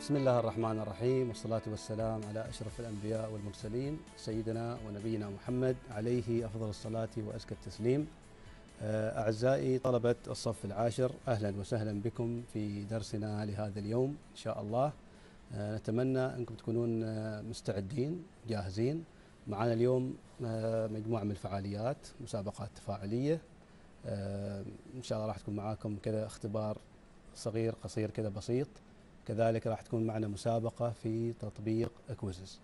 بسم الله الرحمن الرحيم والصلاة والسلام على أشرف الأنبياء والمرسلين سيدنا ونبينا محمد عليه أفضل الصلاة وأزكى التسليم. آه، أعزائي طلبة الصف العاشر أهلا وسهلا بكم في درسنا لهذا اليوم إن شاء الله. آه، نتمنى أنكم تكونون آه، مستعدين جاهزين. معنا اليوم مجموعة من الفعاليات مسابقات تفاعلية إن شاء الله راح تكون معاكم كذا اختبار صغير قصير كذا بسيط. كذلك راح تكون معنا مسابقة في تطبيق كويزز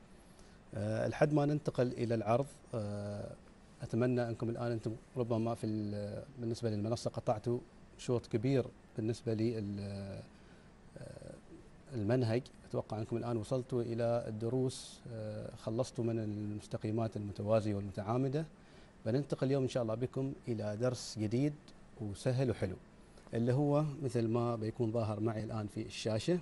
أه لحد ما ننتقل إلى العرض أه أتمنى أنكم الآن أنتم ربما في بالنسبة للمنصة قطعتوا شوط كبير بالنسبة للمنهج أتوقع أنكم الآن وصلتوا إلى الدروس خلصتوا من المستقيمات المتوازية والمتعامدة. بننتقل اليوم إن شاء الله بكم إلى درس جديد وسهل وحلو اللي هو مثل ما بيكون ظاهر معي الآن في الشاشة. آه،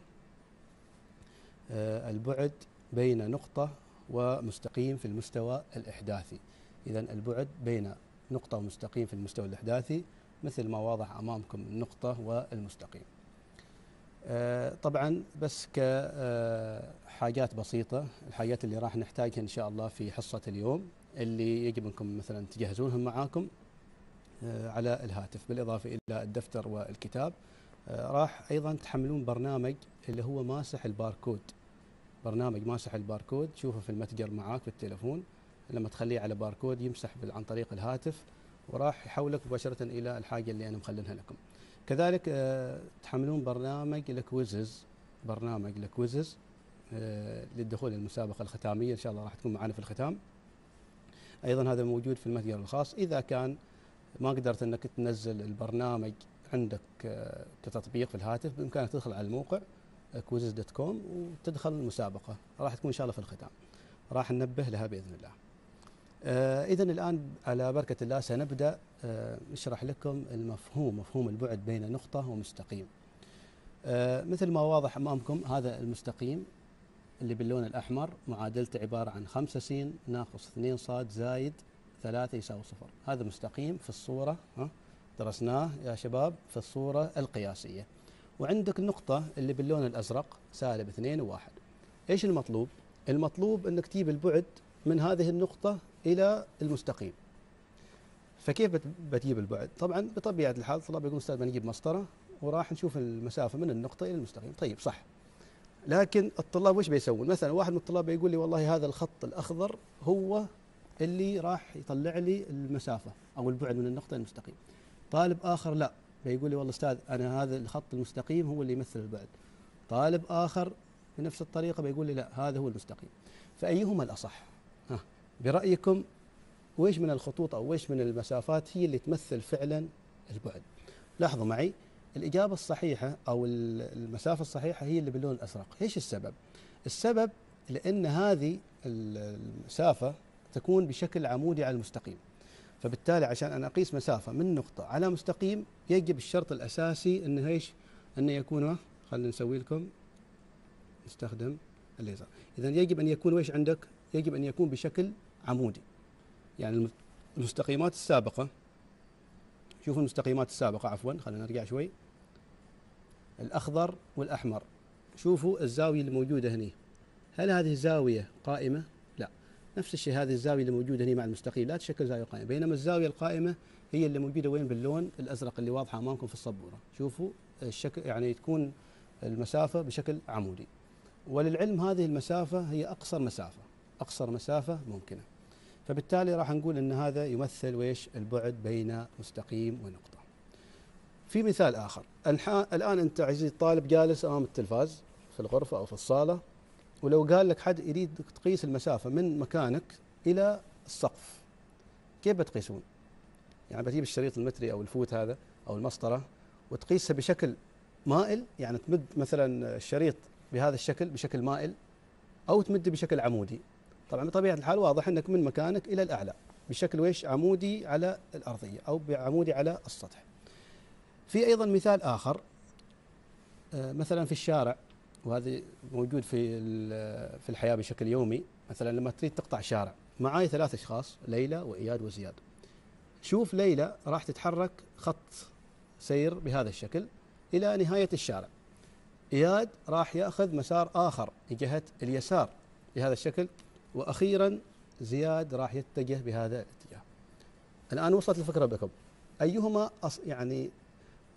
البعد بين نقطة ومستقيم في المستوى الإحداثي. إذا البعد بين نقطة ومستقيم في المستوى الإحداثي مثل ما واضح أمامكم النقطة والمستقيم. آه، طبعا بس كحاجات بسيطة الحاجات اللي راح نحتاجها إن شاء الله في حصة اليوم اللي يجب أنكم مثلا تجهزونهم معاكم آه، على الهاتف بالإضافة إلى الدفتر والكتاب. آه، راح أيضا تحملون برنامج اللي هو ماسح الباركود. برنامج ماسح الباركود تشوفه في المتجر معاك في التليفون. لما تخليه على باركود يمسح عن طريق الهاتف وراح يحولك مباشرة إلى الحاجة اللي أنا مخلنها لكم. كذلك آه، تحملون برنامج ال Quizizz برنامج ال Quizizz للدخول للمسابقة الختامية. إن شاء الله راح تكون معنا في الختام. أيضا هذا موجود في المتجر الخاص. إذا كان ما قدرت إنك تنزل البرنامج عندك آه، كتطبيق في الهاتف بإمكانك تدخل على الموقع. Quizizz dot com وتدخل المسابقة. راح تكون إن شاء الله في الختام. راح ننبه لها بإذن الله. آه اذا الآن على بركة الله سنبدأ. آه نشرح لكم المفهوم مفهوم البعد بين نقطة ومستقيم. آه مثل ما واضح أمامكم هذا المستقيم اللي باللون الأحمر معادلته عبارة عن 5 س ناقص 2 ص زايد ثلاثة يساوي صفر. هذا مستقيم في الصورة ها درسناه يا شباب في الصورة القياسية. وعندك النقطة اللي باللون الأزرق سالب اثنين وواحد إيش المطلوب؟ المطلوب أنك تجيب البعد من هذه النقطة إلى المستقيم فكيف بتجيب البعد؟ طبعا بطبيعة الحال الطلاب يقول أستاذ بنجيب مسطرة وراح نشوف المسافة من النقطة إلى المستقيم طيب صح لكن الطلاب وش بيسوون؟ مثلا واحد من الطلاب يقول لي والله هذا الخط الأخضر هو اللي راح يطلع لي المسافة أو البعد من النقطة المستقيم طالب آخر لا بيقول لي والله أستاذ أنا هذا الخط المستقيم هو اللي يمثل البعد. طالب آخر بنفس الطريقة بيقول لي لا هذا هو المستقيم. فأيهما الأصح؟ ها برأيكم ويش من الخطوط أو ويش من المسافات هي اللي تمثل فعلا البعد؟ لاحظوا معي الإجابة الصحيحة أو المسافة الصحيحة هي اللي باللون الازرق إيش السبب؟ السبب لأن هذه المسافة تكون بشكل عمودي على المستقيم. فبالتالي عشان أنا أقيس مسافة من نقطة على مستقيم يجب الشرط الأساسي أنه إيش؟ أنه يكون خلينا نسوي لكم نستخدم الليزر. إذا يجب أن يكون ويش عندك؟ يجب أن يكون بشكل عمودي. يعني المستقيمات السابقة شوفوا المستقيمات السابقة عفوا خلينا نرجع شوي. الأخضر والأحمر شوفوا الزاوية اللي موجودة هنا هل هذه زاوية قائمة؟ نفس الشيء هذه الزاوية اللي موجودة هنا مع المستقيم لا تشكل زاوية قائمة. بينما الزاوية القائمة هي اللي موجودة وين؟ باللون الأزرق اللي واضحة أمامكم في السبورة. شوفوا الشكل يعني تكون المسافة بشكل عمودي. وللعلم هذه المسافة هي أقصر مسافة أقصر مسافة ممكنة. فبالتالي راح نقول إن هذا يمثل ويش؟ البعد بين مستقيم ونقطة. في مثال آخر. الآن أنت عزيزي الطالب جالس أمام التلفاز في الغرفة أو في الصالة. ولو قال لك حد يريد تقيس المسافة من مكانك إلى السقف كيف بتقيسون؟ يعني بتجيب الشريط المتري أو الفوت هذا أو المسطرة وتقيسها بشكل مائل يعني تمد مثلا الشريط بهذا الشكل بشكل مائل أو تمده بشكل عمودي. طبعا بطبيعة الحال واضح أنك من مكانك إلى الأعلى بشكل ويش؟ عمودي على الأرضية أو عمودي على السطح. في أيضا مثال آخر آه، مثلا في الشارع. وهذا موجود في في الحياة بشكل يومي. مثلا لما تريد تقطع شارع معاي ثلاث أشخاص ليلى وإياد وزياد. شوف ليلى راح تتحرك خط سير بهذا الشكل إلى نهاية الشارع. إياد راح يأخذ مسار آخر جهة اليسار بهذا الشكل وأخيرا زياد راح يتجه بهذا الاتجاه. الآن وصلت الفكرة بكم. أيهما أص يعني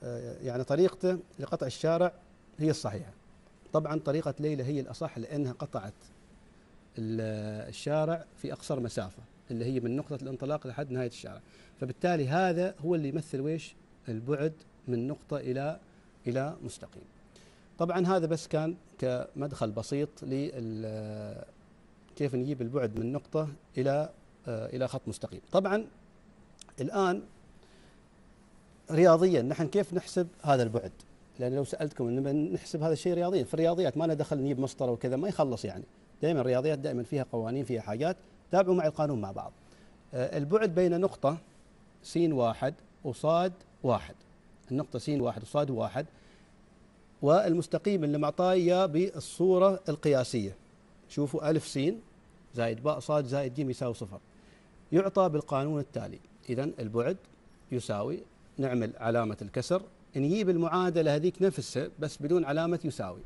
آه يعني طريقته لقطع الشارع هي الصحيحة. طبعا طريقة ليلى هي الأصح لأنها قطعت الشارع في أقصر مسافة اللي هي من نقطة الانطلاق لحد نهاية الشارع. فبالتالي هذا هو اللي يمثل ويش؟ البعد من نقطة إلى إلى مستقيم. طبعا هذا بس كان كمدخل بسيط كيف نجيب البعد من نقطة إلى إلى خط مستقيم. طبعا الآن رياضيا نحن كيف نحسب هذا البعد؟ لأن لو سألتكم أن نحسب هذا الشيء رياضيا في الرياضيات ما لنا دخل نجيب مسطرة وكذا ما يخلص يعني. دائما الرياضيات دائما فيها قوانين فيها حاجات. تابعوا مع القانون مع بعض. البعد بين نقطة س واحد وصاد واحد. النقطة س واحد وصاد واحد. والمستقيم اللي معطاه إياه بالصورة القياسية. شوفوا ألف س زائد باء صاد زائد ج يساوي صفر. يعطى بالقانون التالي. إذا البعد يساوي نعمل علامة الكسر نجيب المعادلة هذيك نفسها بس بدون علامة يساوي.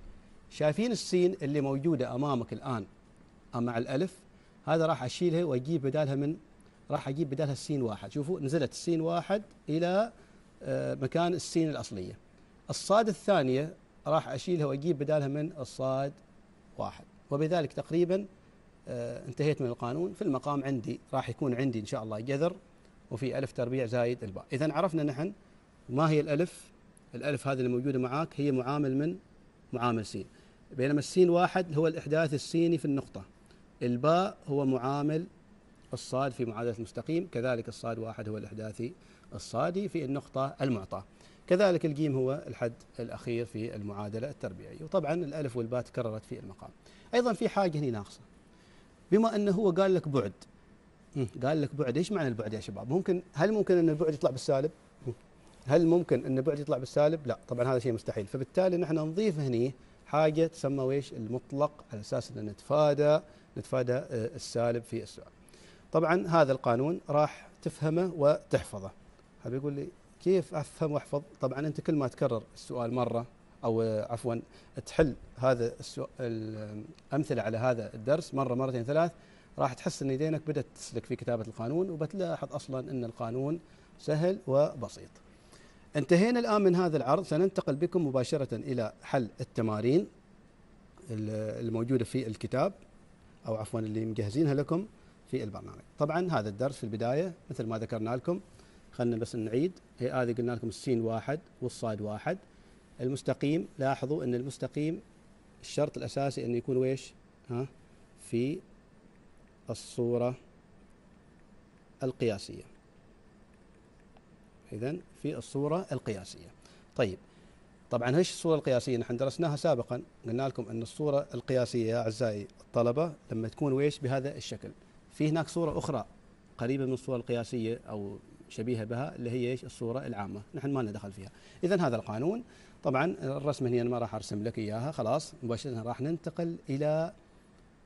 شايفين السين اللي موجودة أمامك الآن مع الألف؟ هذا راح أشيلها وأجيب بدالها من راح أجيب بدالها السين واحد. شوفوا نزلت السين واحد إلى مكان السين الأصلية. الصاد الثانية راح أشيلها وأجيب بدالها من الصاد واحد. وبذلك تقريبا انتهيت من القانون. في المقام عندي راح يكون عندي إن شاء الله جذر وفي ألف تربيع زايد الباء. إذا عرفنا نحن ما هي الألف؟ الألف هذه اللي موجودة معاك هي معامل من؟ معامل سين. بينما السين واحد هو الإحداث السيني في النقطة. الباء هو معامل الصاد في معادلة المستقيم كذلك الصاد واحد هو الإحداثي الصادي في النقطة المعطاة. كذلك الجيم هو الحد الأخير في المعادلة التربيعية. وطبعا الألف والباء تكررت في المقام. أيضا في حاجة هنا ناقصة. بما أنه هو قال لك بعد. قال لك بعد. إيش معنى البعد يا شباب؟ ممكن هل ممكن أن البعد يطلع بالسالب؟ هل ممكن أن البعد يطلع بالسالب؟ لا طبعا هذا شيء مستحيل. فبالتالي نحن نضيف هني حاجة تسمى ويش؟ المطلق على أساس أن نتفادى نتفادى السالب في السؤال. طبعا هذا القانون راح تفهمه وتحفظه. هذا يقول لي كيف أفهم وأحفظ؟ طبعا أنت كل ما تكرر السؤال مرة أو عفوا تحل هذا السؤال الأمثلة على هذا الدرس مرة مرتين ثلاث راح تحس أن يدينك بدأت تسلك في كتابة القانون وبتلاحظ أصلا أن القانون سهل وبسيط. انتهينا الآن من هذا العرض. سننتقل بكم مباشرة إلى حل التمارين الموجودة في الكتاب أو عفوا اللي مجهزينها لكم في البرنامج. طبعا هذا الدرس في البداية مثل ما ذكرنا لكم خلينا بس نعيد. هي هذه قلنا لكم السين واحد والصاد واحد. المستقيم لاحظوا إن المستقيم الشرط الأساسي إنه يكون ويش؟ ها؟ في الصورة القياسية. إذا في الصورة القياسية. طيب طبعا إيش الصورة القياسية؟ نحن درسناها سابقا قلنا لكم أن الصورة القياسية يا أعزائي الطلبة لما تكون ويش بهذا الشكل. في هناك صورة أخرى قريبة من الصورة القياسية أو شبيهة بها اللي هي إيش؟ الصورة العامة. نحن ما لنا دخل فيها. إذا هذا القانون. طبعا الرسمة هنا أنا ما راح أرسم لك إياها خلاص. مباشرة راح ننتقل إلى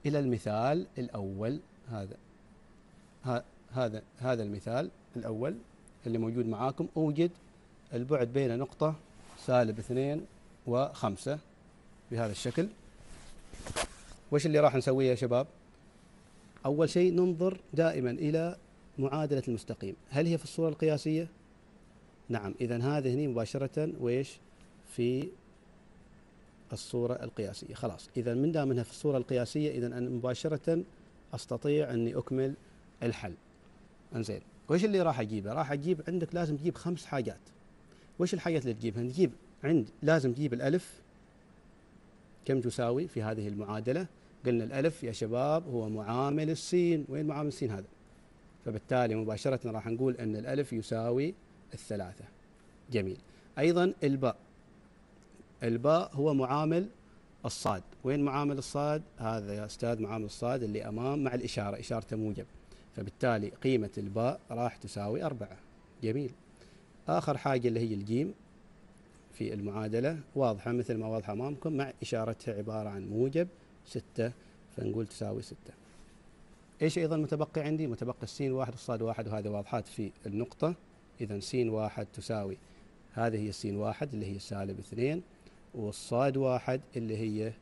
إلى المثال الأول. هذا هذا هذا المثال الأول. اللي موجود معاكم أوجد البعد بين نقطة سالب اثنين وخمسة بهذا الشكل. وش اللي راح نسويه يا شباب؟ أول شيء ننظر دائما إلى معادلة المستقيم. هل هي في الصورة القياسية؟ نعم. إذا هذه هنا مباشرة ويش في الصورة القياسية. خلاص. إذا من دام إنها في الصورة القياسية إذا أنا مباشرة أستطيع أني أكمل الحل. أنزين. وش اللي راح أجيبه؟ راح أجيب عندك لازم تجيب خمس حاجات. وش الحاجات اللي تجيبها؟ نجيب عند لازم تجيب الألف. كم تساوي في هذه المعادلة؟ قلنا الألف يا شباب هو معامل السين. وين معامل السين هذا؟ فبالتالي مباشرة راح نقول أن الألف يساوي الثلاثة. جميل. أيضا الباء. الباء هو معامل الصاد. وين معامل الصاد؟ هذا يا أستاذ معامل الصاد اللي أمام مع الإشارة. إشارة موجب. فبالتالي قيمة الباء راح تساوي أربعة. جميل. آخر حاجة اللي هي الجيم في المعادلة واضحة مثل ما واضحة أمامكم مع إشارتها عبارة عن موجب ستة فنقول تساوي ستة. إيش أيضا متبقي عندي؟ متبقي السين واحد والصاد واحد وهذه واضحات في النقطة. إذا سين واحد تساوي هذه هي السين واحد اللي هي سالب اثنين والصاد واحد اللي هي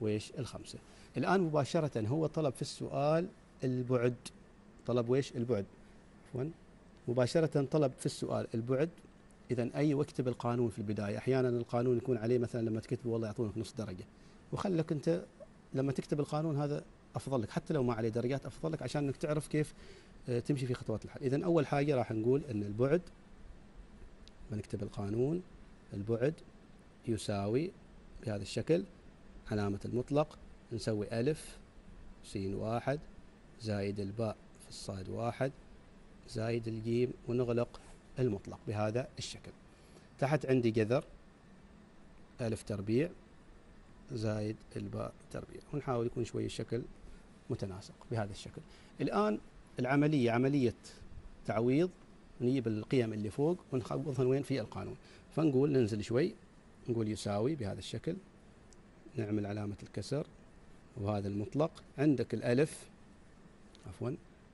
ويش؟ الخمسة. الآن مباشرة هو طلب في السؤال البعد. طلب ويش؟ البعد. عفوا. مباشرة طلب في السؤال البعد. إذا أي واكتب القانون في البداية؟ أحيانا القانون يكون عليه مثلا لما تكتب والله يعطونك نص درجة. وخلك أنت لما تكتب القانون هذا أفضل لك حتى لو ما عليه درجات أفضل لك عشان أنك تعرف كيف آه، تمشي في خطوات الحل. إذا أول حاجة راح نقول أن البعد بنكتب القانون البعد يساوي بهذا الشكل علامة المطلق نسوي ألف سين واحد زائد الباء الصاد واحد زائد الجيم ونغلق المطلق بهذا الشكل. تحت عندي جذر ألف تربيع زائد الباء تربيع. ونحاول يكون شوي الشكل متناسق بهذا الشكل. الآن العملية عملية تعويض نجيب القيم اللي فوق ونخفضها وين؟ في القانون. فنقول ننزل شوي نقول يساوي بهذا الشكل. نعمل علامة الكسر وهذا المطلق. عندك الألف عفوا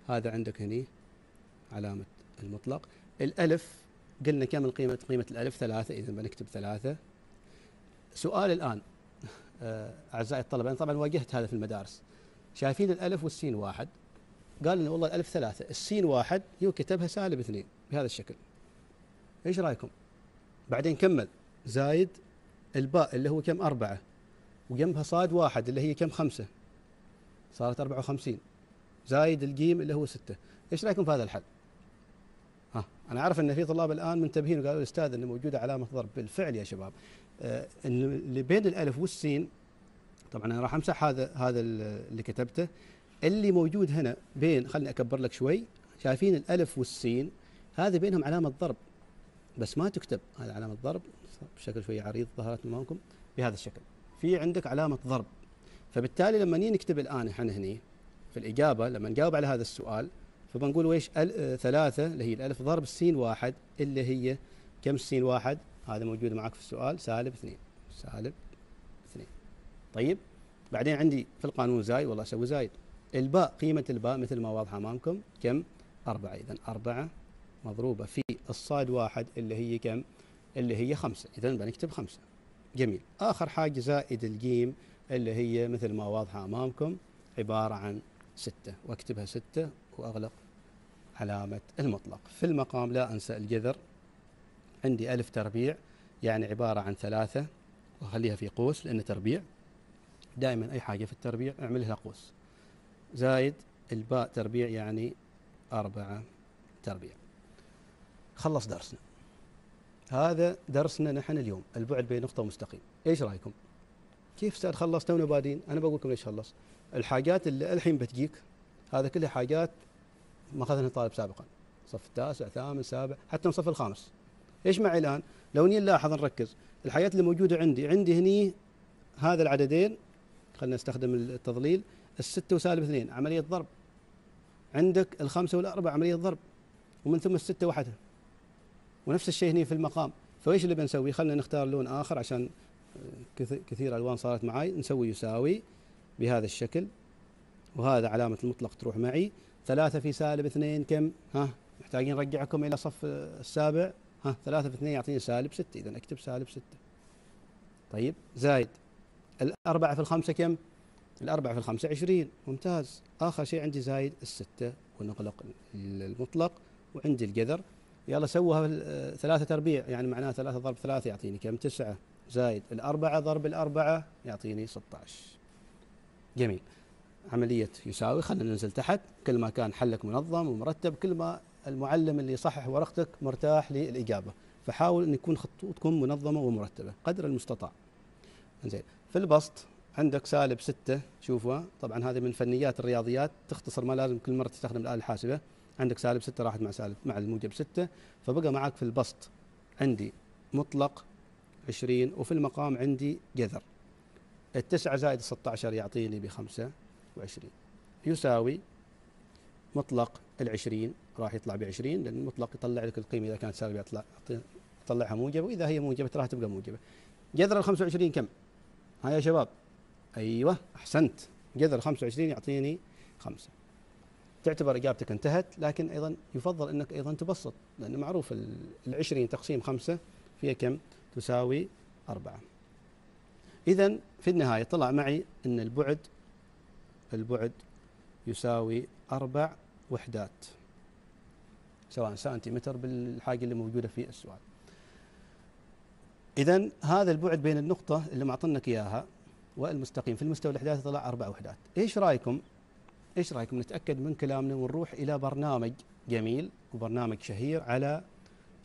هذا عندك هني علامة المطلق. الألف قلنا كم القيمة؟ قيمة الألف ثلاثة إذا بنكتب ثلاثة. سؤال الآن. آه، أعزائي الطلبة أنا طبعا واجهت هذا في المدارس. شايفين الألف والسين واحد. قال لنا والله الألف ثلاثة السين واحد يو كتبها سالب اثنين بهذا الشكل. إيش رأيكم؟ بعدين كمل. زايد الباء اللي هو كم؟ أربعة. وجنبها صاد واحد اللي هي كم؟ خمسة. صارت 54 زايد الجيم اللي هو ستة إيش رأيكم في هذا الحل؟ ها أنا عارف إن في طلاب الآن منتبهين وقالوا الأستاذ انه موجوده علامه ضرب بالفعل يا شباب آه اللي بين الألف والسين طبعا أنا راح أمسح هذا هذا اللي كتبته اللي موجود هنا بين خلني أكبر لك شوي شايفين الألف والسين هذا بينهم علامة ضرب بس ما تكتب هذه علامة ضرب بشكل شوي عريض ظهرت أمامكم بهذا الشكل في عندك علامة ضرب فبالتالي لما نكتب الآن إحنا هني في الإجابة لما نجاوب على هذا السؤال فبنقول ويش آه، ثلاثة اللي هي الألف ضرب السين واحد اللي هي كم السين واحد؟ هذا موجود معك في السؤال سالب اثنين سالب اثنين. طيب بعدين عندي في القانون زايد والله أسوي زايد. الباء قيمة الباء مثل ما واضحة أمامكم كم؟ أربعة. إذا أربعة مضروبة في الصاد واحد اللي هي كم؟ اللي هي خمسة. إذا بنكتب خمسة. جميل. آخر حاجة زائد الجيم اللي هي مثل ما واضحة أمامكم عبارة عن ستة وأكتبها ستة وأغلق علامة المطلق. في المقام لا أنسى الجذر. عندي ألف تربيع يعني عبارة عن ثلاثة وأخليها في قوس لأنه تربيع. دائما أي حاجة في التربيع اعمل لها قوس. زايد الباء تربيع يعني أربعة تربيع. خلص درسنا. هذا درسنا نحن اليوم البعد بين نقطة ومستقيم. إيش رأيكم؟ كيف أستاذ خلص تونا بادين أنا بقول لكم ليش خلص. الحاجات اللي الحين بتجيك هذا كلها حاجات ما اخذنا طالب سابقا. صف التاسع ثامن سابع حتى الصف الخامس. إيش معي الآن؟ لو نيجي نلاحظ نركز. الحاجات اللي موجودة عندي عندي هني هذا العددين خلينا نستخدم التضليل الستة وسالب اثنين عملية ضرب. عندك الخمسة والأربعة عملية ضرب. ومن ثم الستة وحدها ونفس الشيء هنا في المقام. فإيش اللي بنسوي؟ خلينا نختار لون آخر عشان كثير ألوان صارت معي نسوي يساوي بهذا الشكل وهذا علامة المطلق تروح معي. ثلاثة في سالب اثنين كم؟ ها محتاجين نرجعكم إلى صف السابع. ها ثلاثة في اثنين يعطيني سالب ستة إذا أكتب سالب ستة. طيب زايد. الأربعة في الخمسة كم؟ الأربعة في الخمسة عشرين. ممتاز. آخر شيء عندي زايد الستة ونغلق المطلق وعندي الجذر. يلا سوها ثلاثة تربيع يعني معناها ثلاثة ضرب ثلاثة يعطيني كم؟ تسعة. زايد. الأربعة ضرب الأربعة يعطيني 16 جميل. عملية يساوي خلينا ننزل تحت. كل ما كان حلك منظم ومرتب كل ما المعلم اللي يصحح ورقتك مرتاح للإجابة. فحاول أن يكون خطوطكم منظمة ومرتبة قدر المستطاع. زين في البسط عندك سالب ستة شوفوا. طبعا هذه من فنيات الرياضيات تختصر ما لازم كل مرة تستخدم الآلة الحاسبة. عندك سالب ستة راحت مع سالب مع الموجب ستة. فبقى معك في البسط عندي مطلق عشرين وفي المقام عندي جذر. التسعة زائد 16 يعطيني بخمسة وعشرين. يساوي مطلق العشرين راح يطلع بعشرين لأن المطلق يطلع لك القيمة إذا كانت سالبة يطلع يطلعها موجبة وإذا هي موجبة راح تبقى موجبة. جذر ال 25 كم؟ ها يا شباب. أيوه أحسنت. جذر 25 يعطيني خمسة. تعتبر إجابتك انتهت لكن أيضا يفضل أنك أيضا تبسط لأن معروف ال 20 تقسيم خمسة فيها كم؟ تساوي أربعة. إذا في النهاية طلع معي أن البعد البعد يساوي أربع وحدات سواء سنتيمتر بالحاجة اللي موجودة في السؤال. إذا هذا البعد بين النقطة اللي معطنك إياها والمستقيم. في المستوى الإحداثي طلع أربع وحدات. إيش رأيكم؟ إيش رأيكم؟ نتأكد من كلامنا ونروح إلى برنامج جميل وبرنامج شهير على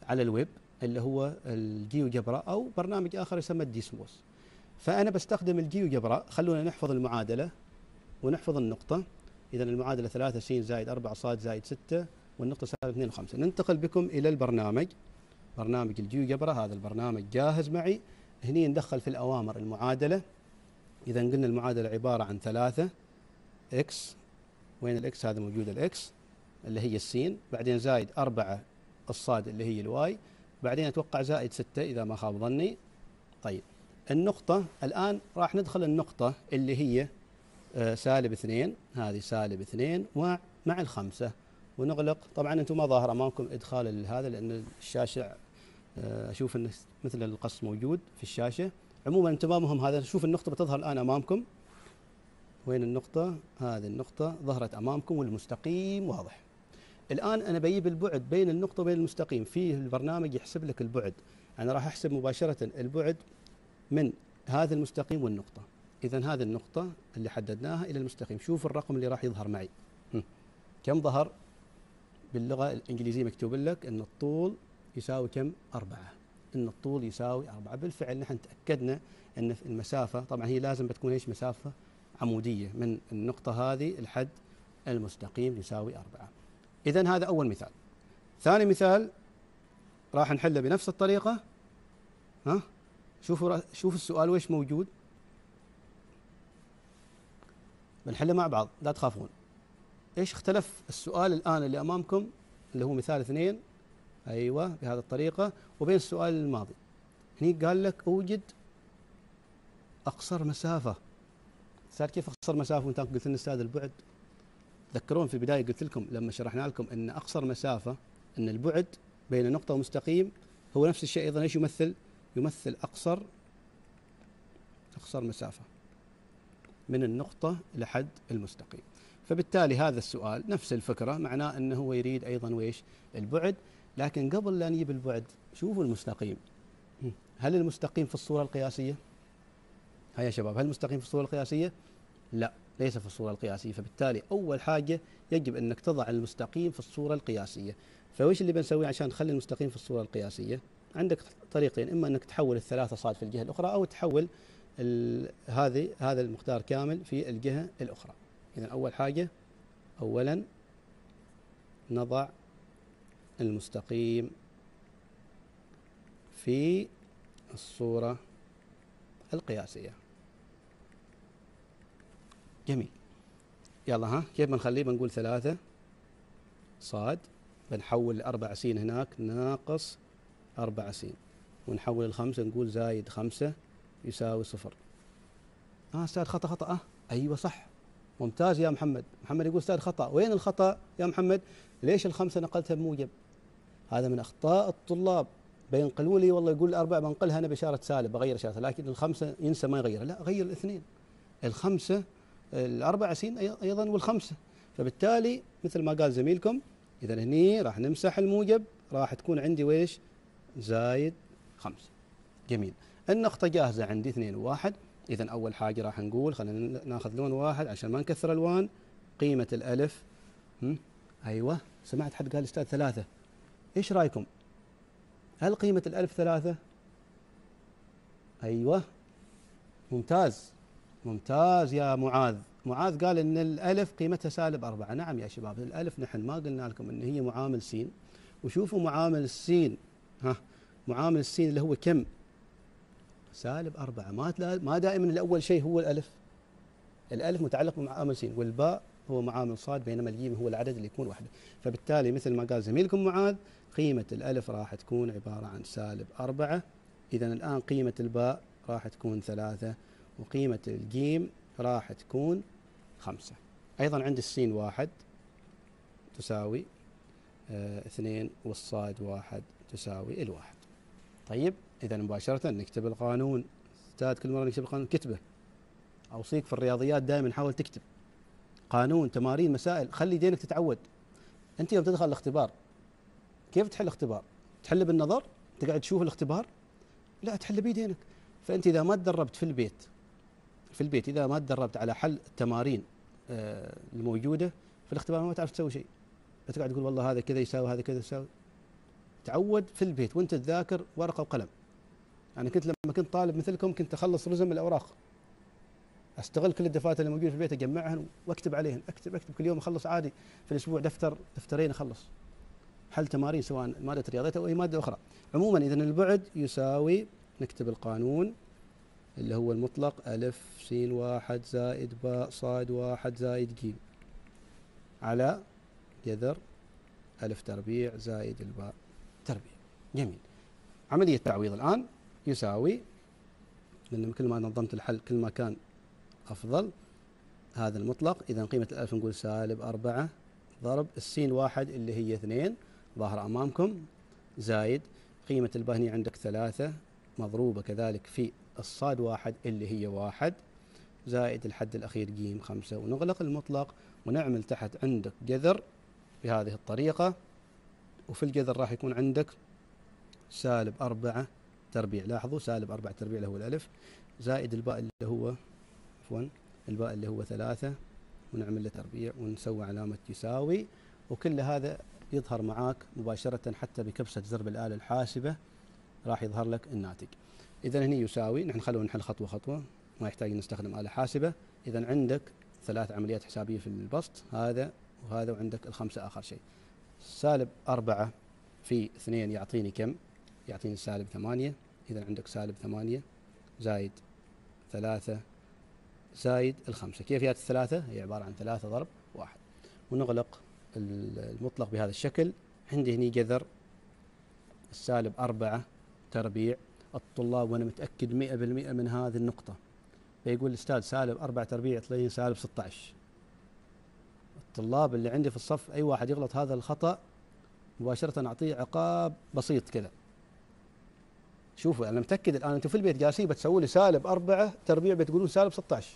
على الويب اللي هو ال GeoGebra أو برنامج آخر يسمى ال Desmos فأنا بستخدم ال GeoGebra خلونا نحفظ المعادلة ونحفظ النقطة. إذا المعادلة 3 س زائد 4 ص زائد 6 والنقطة سالب 2 و5 ننتقل بكم إلى البرنامج. برنامج ال GeoGebra هذا البرنامج جاهز معي. هني ندخل في الأوامر المعادلة. إذا قلنا المعادلة عبارة عن 3 إكس. وين الإكس؟ هذا موجود ال x اللي هي السين. بعدين زائد 4 الصاد اللي هي ال y. بعدين أتوقع زائد 6 إذا ما خاب ظني. طيب. النقطة الآن راح ندخل النقطة اللي هي آه، سالب اثنين. هذه سالب اثنين ومع الخمسة. ونغلق. طبعا أنتم ما ظاهر أمامكم إدخال هذا لأن الشاشة آه، أشوف انه مثل القص موجود في الشاشة. عموما انتباههم هذا شوف النقطة بتظهر الآن أمامكم. وين النقطة؟ هذه النقطة ظهرت أمامكم والمستقيم واضح. الآن أنا بجيب البعد بين النقطة وبين المستقيم. في البرنامج يحسب لك البعد. أنا راح أحسب مباشرة البعد من هذا المستقيم والنقطة. اذا هذه النقطة اللي حددناها إلى المستقيم. شوف الرقم اللي راح يظهر معي. كم ظهر باللغة الإنجليزية مكتوب لك أن الطول يساوي كم؟ أربعة. أن الطول يساوي أربعة. بالفعل نحن تأكدنا أن المسافة طبعا هي لازم بتكون إيش؟ مسافة عمودية. من النقطة هذه الحد المستقيم يساوي أربعة. إذا هذا أول مثال. ثاني مثال راح نحله بنفس الطريقة. ها؟ شوفوا شوفوا السؤال ويش موجود. بنحله مع بعض لا تخافون. إيش اختلف السؤال الآن اللي أمامكم اللي هو مثال اثنين أيوه بهذه الطريقة وبين السؤال الماضي. هني قال لك أوجد أقصر مسافة. صار كيف أقصر مسافة وأنت قلت لنا أستاذ البعد؟ تذكرون في البداية قلت لكم لما شرحنا لكم إن أقصر مسافة إن البعد بين نقطة ومستقيم هو نفس الشيء أيضا إيش يمثل؟ يمثل أقصر أقصر مسافة من النقطة لحد المستقيم. فبالتالي هذا السؤال نفس الفكرة معناه أنه هو يريد أيضا ويش البعد. لكن قبل لا نجيب البعد شوفوا المستقيم. هل المستقيم في الصورة القياسية؟ هيا يا شباب هل المستقيم في الصورة القياسية؟ لا ليس في الصورة القياسية. فبالتالي أول حاجة يجب أنك تضع المستقيم في الصورة القياسية. فويش اللي بنسويه عشان نخلي المستقيم في الصورة القياسية؟ عندك طريقتين إما أنك تحول الثلاثة صاد في الجهة الأخرى أو تحول هذه هذا المقدار كامل في الجهة الأخرى. إذا أول حاجة أولا نضع المستقيم في الصورة القياسية. جميل. يلا ها كيف بنخليه بنقول ثلاثة صاد بنحول أربع سين هناك ناقص أربع سين. ونحول الخمسة نقول زايد خمسة يساوي صفر. آه أستاذ خطأ خطأ آه. أيوه صح. ممتاز يا محمد. محمد يقول أستاذ خطأ. وين الخطأ يا محمد؟ ليش الخمسة نقلتها بموجب؟ هذا من أخطاء الطلاب. بينقلوا لي والله يقول الأربعة بنقلها أنا بإشارة سالب بغير إشارة لكن الخمسة ينسى ما يغير لا غير الاثنين. الخمسة الاربعه سين أيضا والخمسة. فبالتالي مثل ما قال زميلكم إذا هني راح نمسح الموجب راح تكون عندي ويش؟ زايد. خمسه جميل. النقطة جاهزة عندي اثنين وواحد إذا أول حاجة راح نقول خلينا ناخذ لون واحد عشان ما نكثر ألوان. قيمة الألف. أيوة. سمعت حد قال أستاذ ثلاثة. إيش رأيكم؟ هل قيمة الألف ثلاثة؟ أيوة. ممتاز. ممتاز يا معاذ. معاذ قال إن الألف قيمتها سالب أربعة. نعم يا شباب الألف نحن ما قلنا لكم إن هي معامل سين. وشوفوا معامل السين. ها معامل السين اللي هو كم؟ سالب أربعة. ما ما دائما الأول شيء هو الألف. الألف متعلق بمعامل سين والباء هو معامل صاد بينما الجيم هو العدد اللي يكون وحده فبالتالي مثل ما قال زميلكم معاذ قيمة الألف راح تكون عبارة عن سالب أربعة. إذا الآن قيمة الباء راح تكون ثلاثة وقيمة الجيم راح تكون خمسة. أيضا عند السين واحد تساوي آه اثنين والصاد واحد تساوي الواحد. طيب إذا مباشرة نكتب القانون. أستاذ كل مرة نكتب القانون كتبه. أوصيك في الرياضيات دائما حاول تكتب. قانون تمارين مسائل خلي دينك تتعود. أنت يوم تدخل الاختبار كيف تحل اختبار تحل بالنظر؟ تقعد تشوف الاختبار؟ لا تحل بيدينك فأنت إذا ما تدربت في البيت في البيت إذا ما تدربت على حل التمارين آه، الموجودة في الاختبار ما تعرف تسوي شيء. بتقعد تقول والله هذا كذا يساوي هذا كذا يساوي. تعود في البيت وانت تذاكر ورقة وقلم. يعني كنت لما كنت طالب مثلكم كنت أخلص رزم الأوراق. استغل كل الدفاتر اللي موجودة في البيت أجمعهن وأكتب عليهن. أكتب أكتب. كل يوم أخلص عادي. في الأسبوع دفتر دفترين أخلص. حل تمارين سواء مادة رياضيات أو أي مادة أخرى. عموما اذا البعد يساوي نكتب القانون اللي هو المطلق ألف س واحد زائد باء صاد واحد زائد ج على جذر ألف تربيع زائد الباء. جميل. عملية تعويض الآن يساوي لأن كل ما نظمت الحل كل ما كان أفضل هذا المطلق. إذا قيمة الألف نقول سالب أربعة ضرب السين واحد اللي هي اثنين. ظاهر أمامكم زايد. قيمة الباء هنا عندك ثلاثة مضروبة كذلك في الصاد واحد اللي هي واحد. زائد الحد الأخير جيم خمسة. ونغلق المطلق ونعمل تحت عندك جذر بهذه الطريقة. وفي الجذر راح يكون عندك سالب أربعة تربيع. لاحظوا سالب أربعة تربيع اللي هو الألف زائد الباء اللي هو عفوا الباء اللي هو ثلاثة ونعمل له تربيع ونسوي علامة يساوي. وكل هذا يظهر معاك مباشرة حتى بكبسة زر بالآلة الحاسبة راح يظهر لك الناتج. إذا هنا يساوي نحن خلونا نحل خطوة خطوة ما يحتاج نستخدم آلة حاسبة. إذا عندك ثلاث عمليات حسابية في البسط هذا وهذا وعندك الخمسة آخر شيء. سالب أربعة في اثنين يعطيني كم؟ يعطيني سالب ثمانية إذا عندك سالب ثمانية زايد ثلاثة زايد الخمسة. كيفيات الثلاثة؟ هي عبارة عن ثلاثة ضرب واحد. ونغلق المطلق بهذا الشكل. عندي هني جذر السالب أربعة تربيع. الطلاب وأنا متأكد مئة بالمئة من هذه النقطة. فيقول الأستاذ سالب أربعة تربيع تلاقيه سالب 16 الطلاب اللي عندي في الصف أي واحد يغلط هذا الخطأ مباشرة أعطيه عقاب بسيط كذا. شوفوا أنا متأكد الآن أنتم في البيت جالسين بتسووا لي سالب أربعة تربيع بتقولون سالب 16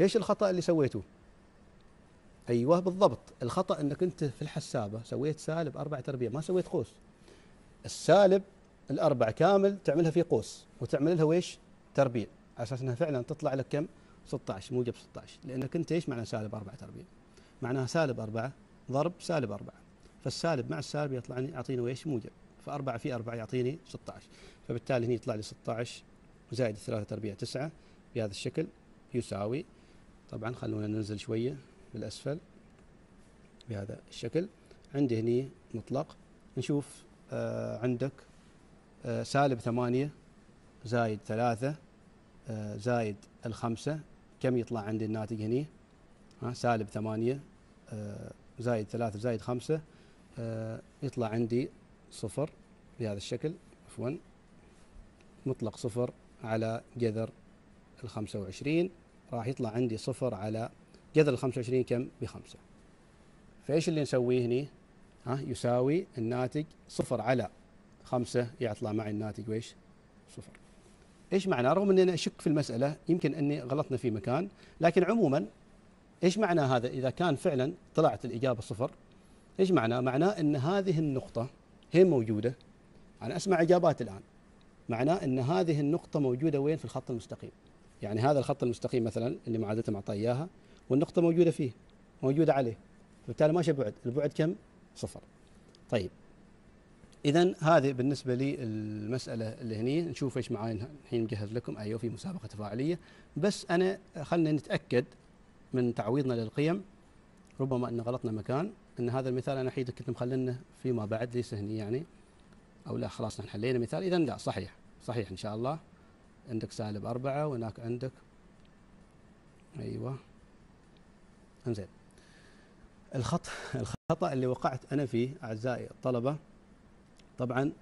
إيش الخطأ اللي سويتوه؟ أيوه بالضبط الخطأ إنك أنت في الحسابة سويت سالب أربعة تربيع ما سويت قوس السالب الأربع كامل تعملها في قوس وتعمل لها ويش؟ تربيع على أساس أنها فعلا تطلع لك كم؟ 16 موجب 16 لأنك أنت إيش معنى سالب أربعة تربيع؟ معناها سالب أربعة ضرب سالب أربعة فالسالب مع السالب يطلع يعطيني ويش؟ موجب فأربعة في أربعة يعطيني 16 فبالتالي هنا يطلع لي 16 زائد ثلاثة تربيع تسعة بهذا الشكل يساوي. طبعا خلونا ننزل شوية بالأسفل بهذا الشكل. عندي هني مطلق. نشوف آه عندك آه سالب ثمانية زايد ثلاثة آه زايد الخمسة. كم يطلع عندي الناتج هني؟ ها سالب ثمانية آه زايد ثلاثة زايد خمسة آه يطلع عندي صفر بهذا الشكل. عفوا. مطلق صفر على جذر الخمسة وعشرين راح يطلع عندي صفر على جذر ال 25 كم؟ بخمسة فإيش اللي نسويه هني؟ ها يساوي الناتج صفر على خمسة يطلع معي الناتج ويش؟ صفر إيش معنى؟ رغم إني أنا أشك في المسألة يمكن إني غلطنا في مكان لكن عموما إيش معنى هذا؟ إذا كان فعلا طلعت الإجابة صفر إيش معناه؟ معناه إن هذه النقطة هي موجودة أنا أسمع إجابات الآن معناه إن هذه النقطة موجودة وين؟ في الخط المستقيم. يعني هذا الخط المستقيم مثلا اللي معادلته معطاه إياها والنقطة موجودة فيه موجودة عليه. فبالتالي ماشي بعد. البعد كم؟ صفر. طيب. إذا هذه بالنسبة لي المسألة اللي هني. نشوف إيش معاي. الحين مجهز لكم. أيوه في مسابقة تفاعلية بس أنا خلنا نتأكد من تعويضنا للقيم ربما أن غلطنا مكان أن هذا المثال أنا حيد كنت مخلينه فيما بعد ليس هني يعني. أو لا خلاص نحن حلينا مثال. إذا لا صحيح. صحيح إن شاء الله. عندك سالب أربعة وهناك عندك أيوه. إنزين. الخطأ الخطأ اللي وقعت أنا فيه أعزائي الطلبة طبعا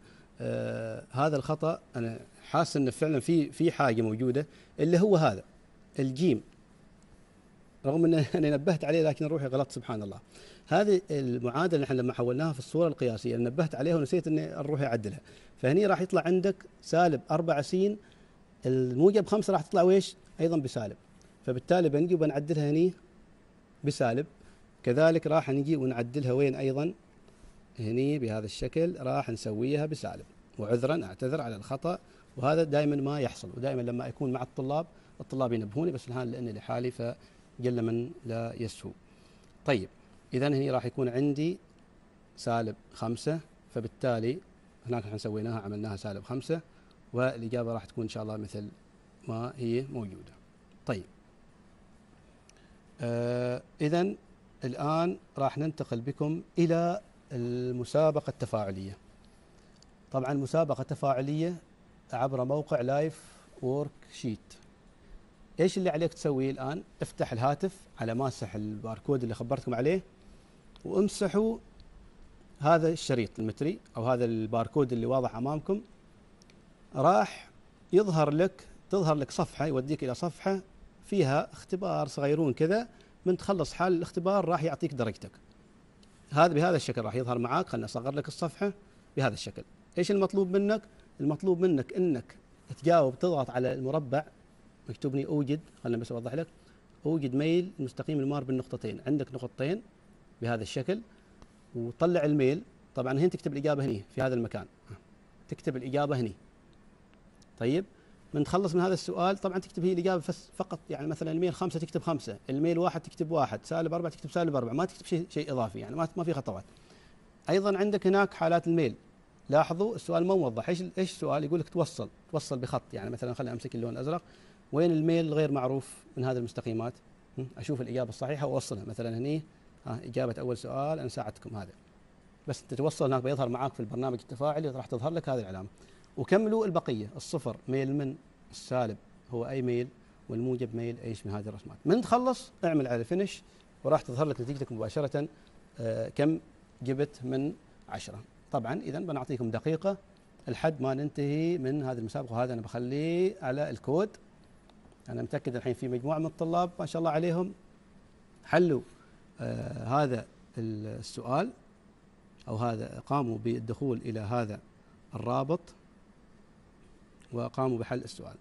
آه هذا الخطأ أنا حاسس أنه فعلا في في حاجة موجودة اللي هو هذا الجيم. رغم إن أنا نبهت عليه لكن روحي غلط سبحان الله. هذه المعادلة نحن لما حولناها في الصورة القياسية نبهت عليها ونسيت إني أروح أعدلها. فهني راح يطلع عندك سالب 4 س الموجب خمسة راح تطلع ويش أيضا بسالب. فبالتالي بنجي وبنعدلها هني بسالب. كذلك راح نجي ونعدلها وين أيضا؟ هني بهذا الشكل راح نسويها بسالب. وعذرا أعتذر على الخطأ وهذا دائما ما يحصل. ودائما لما يكون مع الطلاب الطلاب ينبهوني بس الآن لأني لحالي فجل من لا يسهو طيب. إذا هنا راح يكون عندي سالب خمسة فبالتالي هناك إحنا سويناها عملناها سالب خمسة والإجابة راح تكون إن شاء الله مثل ما هي موجودة. طيب. آه إذا الآن راح ننتقل بكم إلى المسابقة التفاعلية. طبعا مسابقة تفاعلية عبر موقع Live Worksheet إيش اللي عليك تسويه الآن؟ افتح الهاتف على ماسح الباركود اللي خبرتكم عليه. وامسحوا هذا الشريط المتري أو هذا الباركود اللي واضح أمامكم. راح يظهر لك تظهر لك صفحة يوديك إلى صفحة فيها اختبار صغيرون كذا. من تخلص حال الاختبار راح يعطيك درجتك. هذا بهذا الشكل راح يظهر معاك. خلنا أصغر لك الصفحة بهذا الشكل. إيش المطلوب منك؟ المطلوب منك إنك تجاوب تضغط على المربع. مكتوب لي أوجد خلنا بس أوضح لك. أوجد ميل مستقيم المار بالنقطتين. عندك نقطتين. بهذا الشكل وطلع الميل. طبعا هنا تكتب الإجابة هني في هذا المكان. تكتب الإجابة هني. طيب من تخلص من هذا السؤال طبعا تكتب هي الإجابة فقط. يعني مثلا الميل خمسة تكتب خمسة، الميل واحد تكتب واحد، سالب أربعة تكتب سالب أربعة، ما تكتب شيء شيء إضافي يعني ما ما في خطوات. أيضا عندك هناك حالات الميل. لاحظوا السؤال ما موضح. إيش إيش السؤال يقول لك توصل توصل بخط. يعني مثلا خليني أمسك اللون الأزرق. وين الميل الغير معروف من هذه المستقيمات؟ أشوف الإجابة الصحيحة وأوصلها. مثلا هني. ها إجابة أول سؤال أنا ساعدتكم هذا. بس تتوصل هناك بيظهر معاك في البرنامج التفاعلي راح تظهر لك هذه العلامة. وكملوا البقية؟ الصفر ميل من السالب. هو أي ميل؟ والموجب ميل إيش من هذه الرسمات؟ من تخلص اعمل على finish وراح تظهر لك نتيجتك مباشرة آه كم جبت من عشرة. طبعا اذا بنعطيكم دقيقة. لحد ما ننتهي من هذه المسابقة وهذا أنا بخليه على الكود. أنا متأكد الحين في مجموعة من الطلاب ما شاء الله عليهم. حلوا هذا السؤال أو هذا قاموا بالدخول إلى هذا الرابط وقاموا بحل السؤال.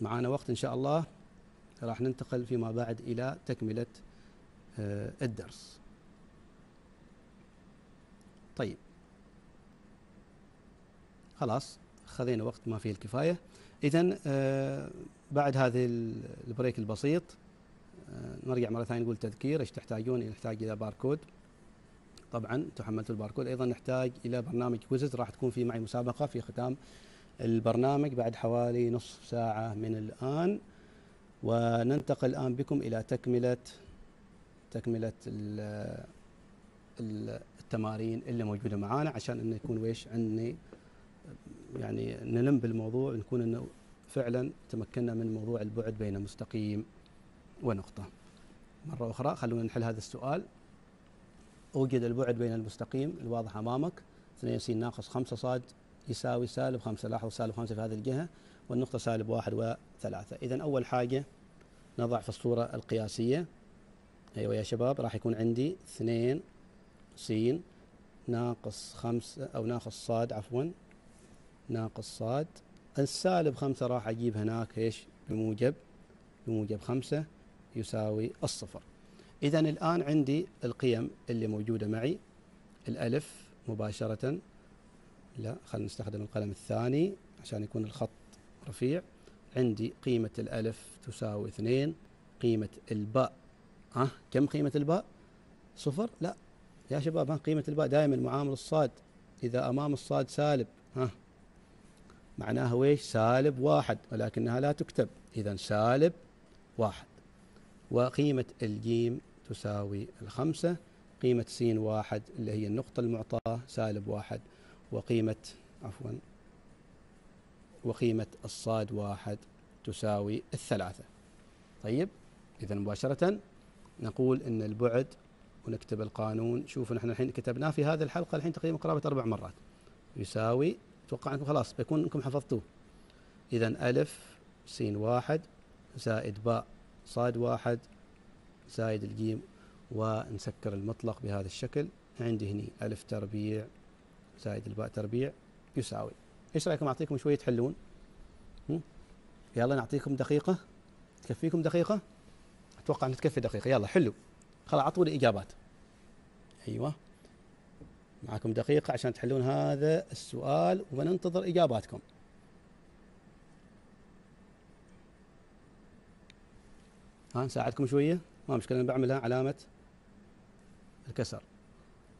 معنا وقت إن شاء الله راح ننتقل فيما بعد إلى تكملة آه الدرس. طيب. خلاص خذينا وقت ما فيه الكفاية. اذا آه بعد هذه ال break البسيط آه نرجع مرة ثانية نقول تذكير إيش تحتاجون؟ نحتاج إلى باركود. طبعا تحملت الباركود. أيضا نحتاج إلى برنامج Quizizz راح تكون في معي مسابقة في ختام البرنامج بعد حوالي نصف ساعة من الآن. وننتقل الآن بكم إلى تكملة تكملة التمارين اللي موجودة معانا. عشان إنه يكون ويش عندنا يعني نلم بالموضوع نكون إنه فعلا تمكنا من موضوع البعد بين مستقيم ونقطة. مرة أخرى خلونا نحل هذا السؤال. أوجد البعد بين المستقيم الواضح أمامك. 2 س ناقص 5 صاد يساوي سالب 5 لاحظوا سالب 5 في هذه الجهة والنقطة سالب 1 و3 اذا أول حاجة نضع في الصورة القياسية. أيوه يا شباب راح يكون عندي 2 س ناقص 5 أو ناقص صاد عفوا ناقص صاد. السالب خمسة راح أجيب هناك إيش؟ بموجب بموجب خمسة. يساوي الصفر. إذا الآن عندي القيم اللي موجودة معي. الألف مباشرة. لا خلينا نستخدم القلم الثاني عشان يكون الخط رفيع. عندي قيمة الألف تساوي اثنين. قيمة الباء. ها كم قيمة الباء؟ صفر؟ لا. يا شباب ها قيمة الباء دائما معامل الصاد. إذا أمام الصاد سالب ها. معناها ويش؟ سالب واحد ولكنها لا تكتب. إذا سالب واحد. وقيمة الجيم تساوي الخمسة. قيمة س واحد اللي هي النقطة المعطاة سالب واحد. وقيمة عفوا وقيمة الصاد واحد تساوي الثلاثة. طيب إذا مباشرة نقول أن البعد ونكتب القانون. شوفوا نحن الحين كتبناه في هذه الحلقة الحين تقريبا قرابة أربع مرات. يساوي أتوقع أنكم خلاص بيكون إنكم حفظتوه. اذا ألف س واحد زائد باء صاد واحد زائد الجيم ونسكر المطلق بهذا الشكل. عندي هني ألف تربيع زائد الباء تربيع يساوي. إيش رأيكم؟ أعطيكم شوية تحلون يلا نعطيكم دقيقة. تكفيكم دقيقة؟ أتوقع أن تكفي دقيقة. يلا حلو. خلاص أعطوني إجابات. أيوة. معكم دقيقة عشان تحلون هذا السؤال وننتظر إجاباتكم. ها نساعدكم شوية. ما مشكلة أنا بعملها علامة الكسر.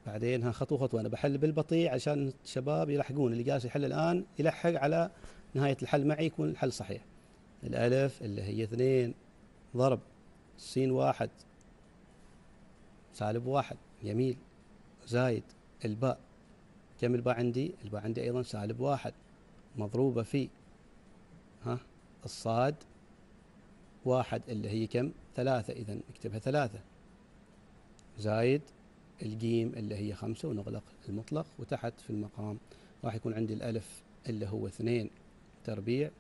بعدين ها خطوة خطوة. أنا بحل بالبطيء عشان الشباب يلحقون. اللي جالس يحل الآن يلحق على نهاية الحل معي يكون الحل صحيح. الألف اللي هي اثنين ضرب. سين واحد. سالب واحد. جميل زايد. الباء. كم الباء عندي؟ الباء عندي أيضا سالب واحد. مضروبة في. ها الصاد. واحد اللي هي كم؟ ثلاثة إذا نكتبها ثلاثة. زايد الجيم اللي هي خمسة ونغلق المطلق وتحت في المقام. راح يكون عندي الألف اللي هو اثنين تربيع.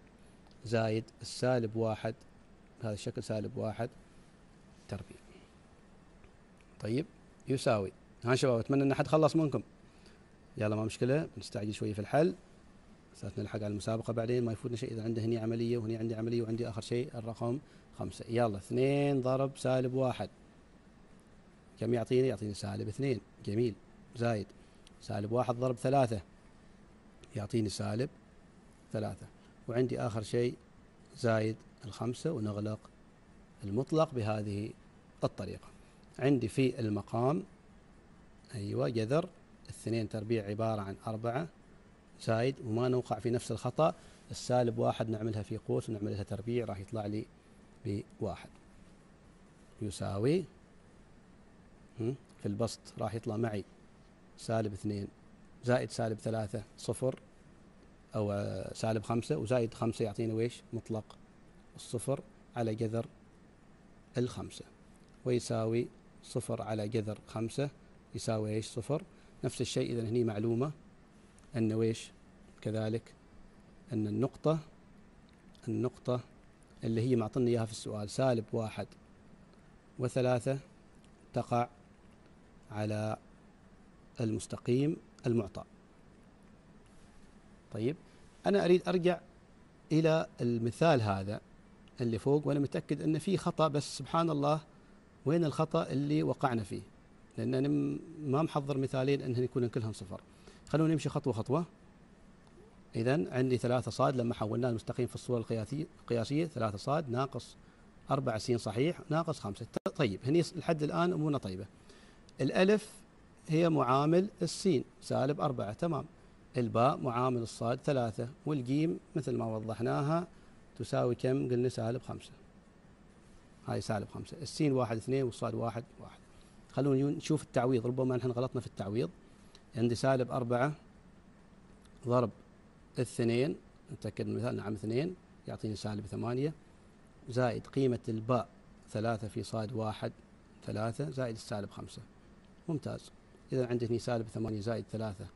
زايد السالب واحد بهذا الشكل سالب واحد تربيع. طيب يساوي. ها شباب أتمنى إن حد خلص منكم. يلا ما مشكلة نستعجل شوية في الحل. أساس نلحق على المسابقة بعدين ما يفوتنا شيء. إذا عنده هني عملية وهني عندي عملية وعندي آخر شيء الرقم خمسة. يلا اثنين ضرب سالب واحد. كم يعطيني؟ يعطيني سالب اثنين. جميل. زايد. سالب واحد ضرب ثلاثة. يعطيني سالب ثلاثة. وعندي آخر شيء زايد الخمسة ونغلق المطلق بهذه الطريقة. عندي في المقام أيوة جذر. الاثنين تربيع عبارة عن أربعة. زايد وما نوقع في نفس الخطأ. السالب واحد نعملها في قوس ونعملها تربيع راح يطلع لي بواحد يساوي في البسط راح يطلع معي سالب اثنين. زائد سالب ثلاثة صفر أو آه، سالب خمسة وزائد خمسة يعطينا ويش؟ مطلق الصفر على جذر الخمسة. ويساوي صفر على جذر خمسة يساوي إيش؟ صفر. نفس الشيء إذا هني معلومة. أن ويش؟ كذلك. أن النقطة النقطة اللي هي معطني إياها في السؤال سالب واحد. وثلاثة تقع على المستقيم المعطى. طيب أنا أريد أرجع إلى المثال هذا اللي فوق وأنا متأكد أن في خطأ بس سبحان الله وين الخطأ اللي وقعنا فيه؟ لأن أنا ما محضر مثالين أنهم يكونوا كلهم صفر. خلونا نمشي خطوة خطوة. إذا عندي ثلاثة صاد لما حولناه المستقيم في الصورة القياسية ثلاثة صاد ناقص أربعة سين صحيح ناقص خمسة. طيب هني لحد الآن أمورنا طيبة. الألف هي معامل السين سالب أربعة تمام. الباء معامل الصاد ثلاثة. والجيم مثل ما وضحناها تساوي كم؟ قلنا سالب خمسة. هاي سالب خمسة. السين واحد اثنين والصاد واحد واحد. خلونا نشوف التعويض ربما نحن غلطنا في التعويض. عندي سالب أربعة ضرب الاثنين نتأكد من المثال نعم اثنين يعطيني سالب ثمانية زائد قيمة الباء ثلاثة في صاد واحد ثلاثة زائد السالب خمسة. ممتاز. إذا عندي هنا سالب ثمانية زائد ثلاثة.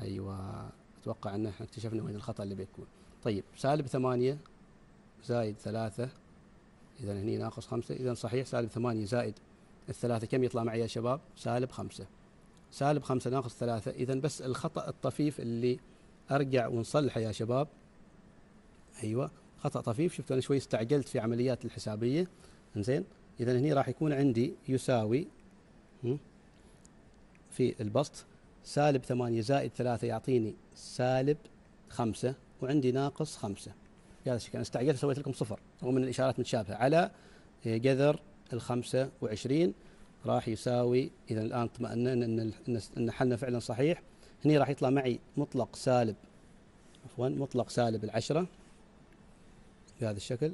أيوة أتوقع أن إحنا اكتشفنا وين الخطأ اللي بيكون. طيب سالب ثمانية زائد ثلاثة إذا هني ناقص خمسة إذا صحيح سالب ثمانية زائد الثلاثة كم يطلع معي يا شباب؟ سالب خمسة. سالب خمسة ناقص ثلاثة. إذا بس الخطأ الطفيف اللي أرجع ونصلحه يا شباب. أيوة خطأ طفيف. شفت أنا شوي استعجلت في عمليات الحسابية. زين إذا هني راح يكون عندي يساوي في البسط سالب ثمانية زائد ثلاثة يعطيني سالب خمسة وعندي ناقص خمسة. بهذا الشكل أنا استعجلت سويت لكم صفر رغم من الإشارات متشابهة. على جذر الخمسة وعشرين. راح يساوي إذا الآن اطمأننا أن أن حلنا فعلا صحيح هني راح يطلع معي مطلق سالب. عفوا مطلق سالب العشرة بهذا الشكل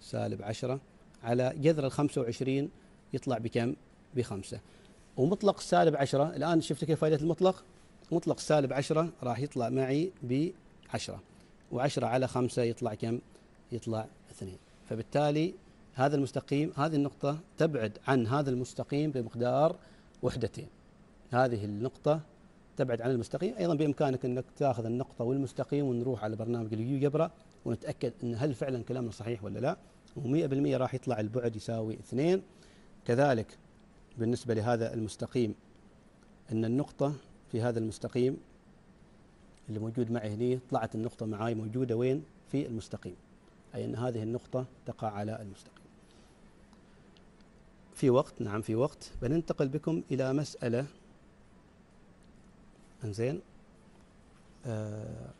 سالب عشرة على جذر الخمسة وعشرين يطلع بكم؟ بخمسة. ومطلق سالب عشرة الآن شفت كيف فائدة المطلق؟ مطلق سالب عشرة راح يطلع معي بعشرة وعشرة على خمسة يطلع كم؟ يطلع اثنين. فبالتالي هذا المستقيم هذه النقطة تبعد عن هذا المستقيم بمقدار وحدتين. هذه النقطة تبعد عن المستقيم. أيضا بإمكانك أنك تأخذ النقطة والمستقيم ونروح على برنامج اليوجبرا ونتأكد أن هل فعلا كلامنا صحيح ولا لا. و100% راح يطلع البعد يساوي اثنين. كذلك بالنسبة لهذا المستقيم أن النقطة في هذا المستقيم اللي موجود معي هنا طلعت النقطة معاي موجودة وين؟ في المستقيم. أي أن هذه النقطة تقع على المستقيم. في وقت نعم في وقت. بننتقل بكم إلى مسألة. إنزين. آه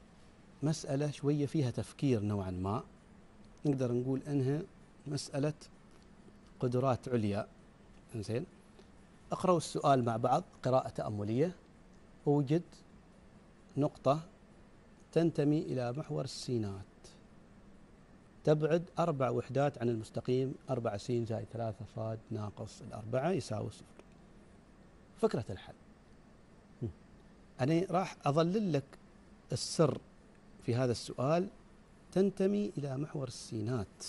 مسألة شوية فيها تفكير نوعا ما. نقدر نقول إنها مسألة قدرات عليا. إنزين. اقرأوا السؤال مع بعض قراءة تأملية أوجد نقطة تنتمي إلى محور السينات. تبعد أربع وحدات عن المستقيم أربعة سين زائد ثلاثة صاد ناقص الأربعة يساوي صفر. فكرة الحل. أنا راح أظلل لك السر في هذا السؤال تنتمي إلى محور السينات.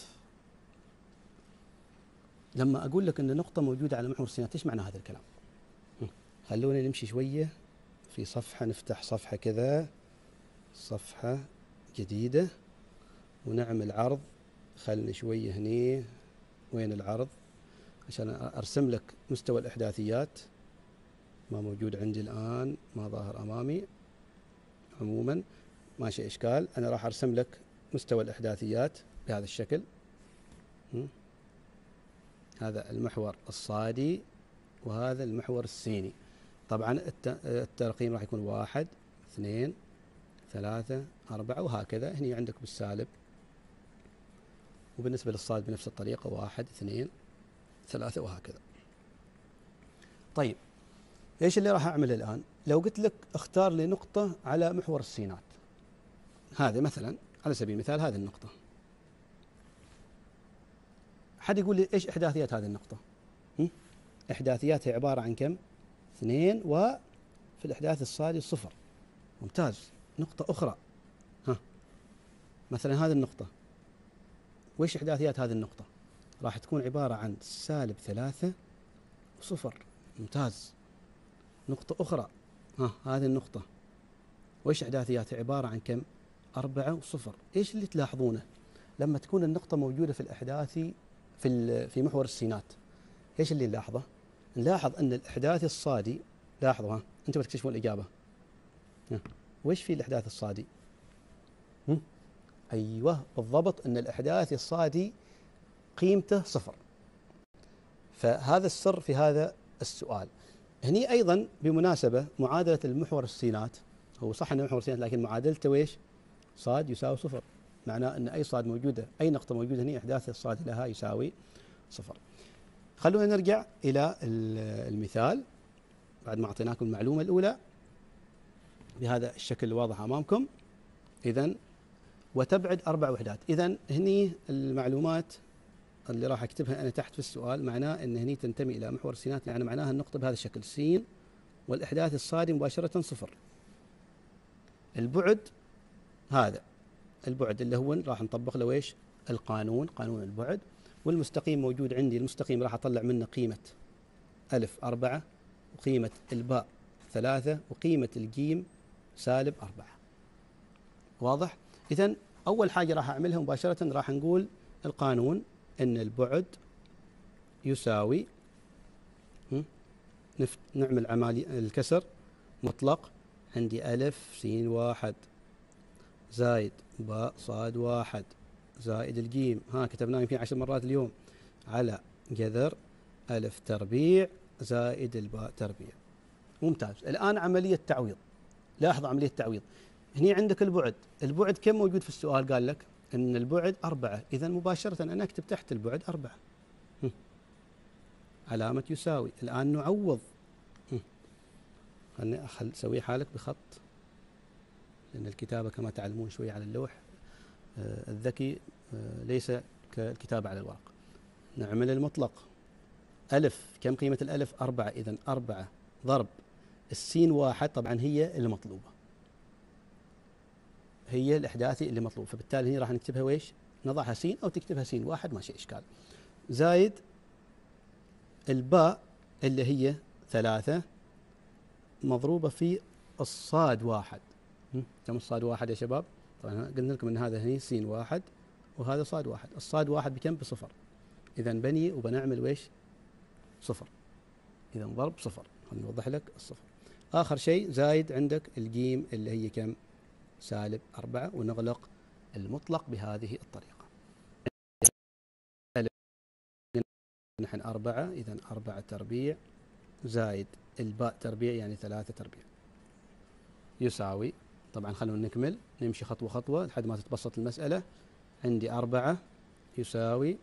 لما أقول لك أن نقطة موجودة على محور السينات إيش معنى هذا الكلام؟ خلونا نمشي شوية. في صفحة نفتح صفحة كذا. صفحة جديدة. ونعمل عرض خلني شوية هني وين العرض؟ عشان أرسم لك مستوى الإحداثيات. ما موجود عندي الآن ما ظاهر أمامي. عموما ماشي إشكال. أنا راح أرسم لك مستوى الإحداثيات بهذا الشكل. هذا المحور الصادي وهذا المحور السيني طبعا الترقيم راح يكون واحد اثنين ثلاثة أربعة وهكذا. هني عندك بالسالب. وبالنسبة للصاد بنفس الطريقة واحد اثنين ثلاثة وهكذا. طيب إيش اللي راح أعمله الآن؟ لو قلت لك اختار لي نقطة على محور السينات. هذا مثلا على سبيل المثال هذه النقطة. حد يقول لي إيش إحداثيات هذه النقطة؟ إحداثياتها عبارة عن كم؟ اثنين وفي الإحداث الصادي صفر. ممتاز. نقطة أخرى. ها. مثلا هذه النقطة. وإيش إحداثيات هذه النقطة؟ راح تكون عبارة عن سالب ثلاثة وصفر. ممتاز. نقطة أخرى. ها هذه النقطة. وإيش إحداثياتها؟ عبارة عن كم؟ أربعة وصفر. إيش اللي تلاحظونه؟ لما تكون النقطة موجودة في الإحداثي في في محور السينات إيش اللي نلاحظه؟ نلاحظ أن الأحداث الصادي لاحظوا ها أنتم بتكتشفون الإجابة. وش في الإحداث الصادي؟ أيوة بالضبط أن الإحداث الصادي قيمته صفر. فهذا السر في هذا السؤال. هني أيضا بمناسبة معادلة المحور السينات هو صح أنه محور السينات لكن معادلته ويش صاد يساوي صفر. معناه أن أي صاد موجودة أي نقطة موجودة هنا إحداث الصاد لها يساوي صفر. خلونا نرجع إلى المثال. بعد ما أعطيناكم المعلومة الأولى بهذا الشكل الواضح أمامكم. اذا وتبعد أربع وحدات. اذا هني المعلومات اللي راح أكتبها أنا تحت في السؤال معناه إن هني تنتمي إلى محور السينات يعني معناها النقطة بهذا الشكل س والأحداث الصادي مباشرة صفر. البعد هذا البعد اللي هو راح نطبق له إيش؟ القانون قانون البعد. والمستقيم موجود عندي المستقيم راح أطلع منه قيمة ألف أربعة وقيمة الباء ثلاثة وقيمة الجيم سالب أربعة. واضح؟ إذا أول حاجة راح أعملها مباشرة راح نقول القانون أن البعد يساوي نعمل عملية الكسر مطلق عندي ألف سين واحد. زايد باء صاد واحد. زائد الجيم ها كتبناه يمكن عشر مرات اليوم. على جذر ألف تربيع زائد الباء تربيع. ممتاز. الآن عملية تعويض. لاحظ عملية تعويض. هني عندك البعد. البعد كم موجود في السؤال؟ قال لك أن البعد أربعة. إذا مباشرة أنا أكتب تحت البعد أربعة. علامة يساوي. الآن نعوض. خلني أخل سوي حالك بخط. لأن الكتابة كما تعلمون شوي على اللوح. آه الذكي آه ليس كالكتابة على الورق. نعمل المطلق. ألف. كم قيمة الألف؟ أربعة. إذا أربعة. ضرب. السين واحد. طبعا هي المطلوبة. هي الإحداثي اللي مطلوب فبالتالي هنا راح نكتبها ويش نضعها سين أو تكتبها سين واحد ما شيء إشكال زايد الباء اللي هي ثلاثة مضروبة في الصاد واحد. كم الصاد واحد يا شباب؟ طبعا قلنا لكم إن هذا هني سين واحد وهذا صاد واحد. الصاد واحد بكم؟ بصفر. اذا بني وبنعمل ويش صفر. اذا ضرب صفر. خليني نوضح لك الصفر. آخر شيء زايد عندك الجيم اللي هي كم؟ سالب أربعة ونغلق المطلق بهذه الطريقة. نحن أربعة إذا أربعة تربيع زايد الباء تربيع يعني ثلاثة تربيع. يساوي طبعا خلونا نكمل نمشي خطوة خطوة لحد ما تتبسط المسألة. عندي أربعة يساوي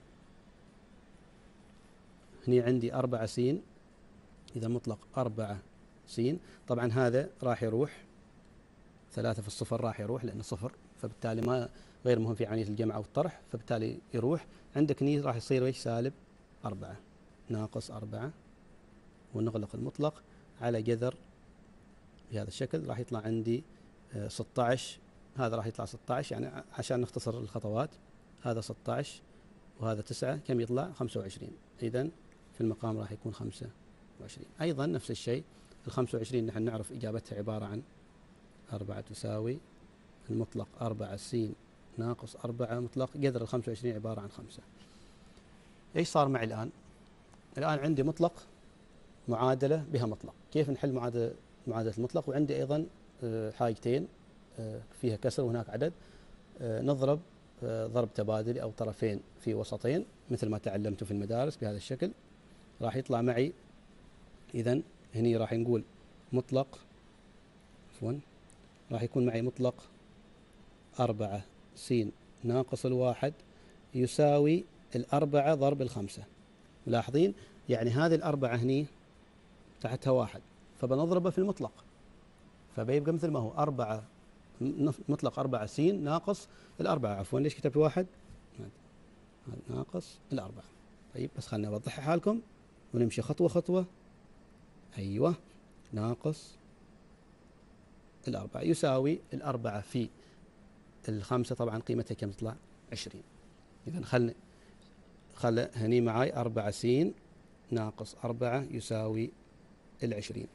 هني عندي أربعة سين إذا مطلق أربعة سين. طبعا هذا راح يروح ثلاثة في الصفر راح يروح لأنه صفر فبالتالي ما غير مهم في عملية الجمع أو الطرح فبالتالي يروح. عندك ني راح يصير إيش؟ سالب أربعة ناقص أربعة ونغلق المطلق على جذر بهذا الشكل راح يطلع عندي 16 آه، هذا راح يطلع 16 يعني عشان نختصر الخطوات. هذا 16 وهذا 9 كم يطلع؟ 25 إذا في المقام راح يكون 25 أيضا نفس الشيء ال 25 نحن نعرف إجابتها عبارة عن 4 تساوي المطلق 4 س ناقص 4 مطلق قدر ال 25 عبارة عن 5 إيش صار معي الآن؟ الآن عندي مطلق معادلة بها مطلق. كيف نحل معادلة معادلة المطلق؟ وعندي أيضا آه، حاجتين آه، فيها كسر وهناك عدد. آه، نضرب ضرب تبادلي أو طرفين في وسطين مثل ما تعلمت في المدارس بهذا الشكل. راح يطلع معي إذا هني راح نقول مطلق عفوا راح يكون معي مطلق أربعة. س ناقص الواحد يساوي الأربعة ضرب الخمسة. ملاحظين؟ يعني هذه الأربعة هني تحتها واحد. فبنضربه في المطلق. فبيبقى مثل ما هو. أربعة مطلق أربعة س ناقص الأربعة. عفوا ليش كتبت واحد؟ ناقص الأربعة. طيب بس خلنا أوضحها حالكم ونمشي خطوة خطوة. أيوة ناقص الأربعة يساوي الأربعة في الخمسة. طبعا قيمتها كم تطلع؟ عشرين. إذا خلنا خل هني معاي أربعة سين ناقص أربعة يساوي العشرين.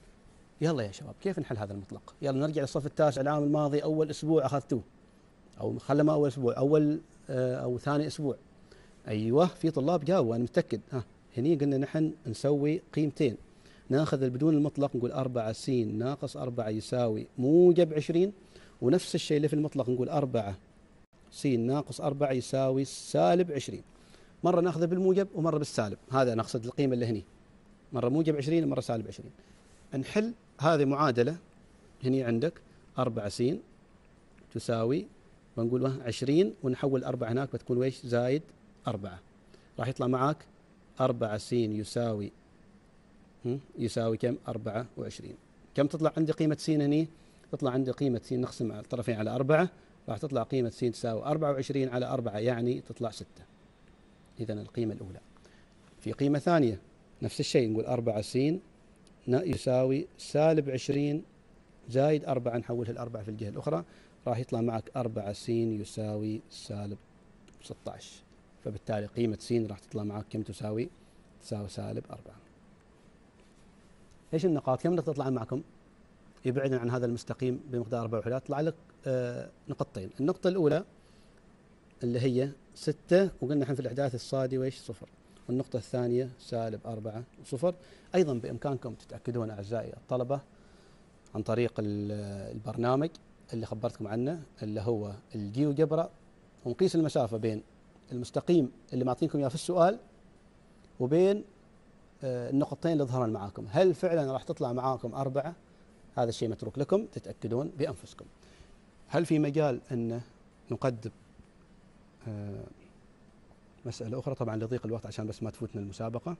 يلا يا شباب كيف نحل هذا المطلق؟ يلا نرجع للصف التاسع العام الماضي أول أسبوع أخذتوه أو خلى ما أول أسبوع أول آه، أو ثاني أسبوع. أيوه في طلاب جاوبوا أنا متأكد. ها هني قلنا نحن نسوي قيمتين. ناخذ بدون المطلق نقول أربعة س ناقص أربعة يساوي موجب عشرين ونفس الشيء اللي في المطلق نقول أربعة س ناقص أربعة يساوي سالب عشرين. مرة ناخذه بالموجب ومرة بالسالب. هذا نقصد القيمة اللي هني. مرة موجب عشرين ومرة سالب عشرين. نحل هذه معادلة هني عندك. أربعة س تساوي بنقول عشرين ونحول أربعة هناك بتكون ويش؟ زايد أربعة. راح يطلع معك أربعة س يساوي يساوي كم؟ 24 كم تطلع عندي قيمة س هني؟ تطلع عندي قيمة س نقسم الطرفين على أربعة راح تطلع قيمة س تساوي 24 على أربعة يعني تطلع 6 إذا القيمة الأولى. في قيمة ثانية نفس الشيء نقول 4 س يساوي سالب 20 زايد 4 نحولها الأربعة في الجهة الأخرى راح يطلع معك 4 س يساوي سالب 16 فبالتالي قيمة س راح تطلع معك كم تساوي؟ تساوي سالب 4 إيش النقاط؟ كم نقطة تطلع معكم؟ يبعدن عن هذا المستقيم بمقدار أربع وحدات يطلع لك آه نقطتين، النقطة الأولى اللي هي ستة وقلنا إحنا في الإحداث الصادي وإيش؟ صفر. والنقطة الثانية سالب أربعة وصفر أيضا بإمكانكم تتأكدون أعزائي الطلبة عن طريق البرنامج اللي خبرتكم عنه اللي هو الجيو جبرا ونقيس المسافة بين المستقيم اللي معطينكم إياه في السؤال وبين النقطتين اللي ظهرن معاكم. هل فعلا راح تطلع معاكم أربعة؟ هذا الشيء متروك لكم تتأكدون بأنفسكم. هل في مجال أن نقدم آه، مسألة أخرى؟ طبعا لضيق الوقت عشان بس ما تفوتنا المسابقة.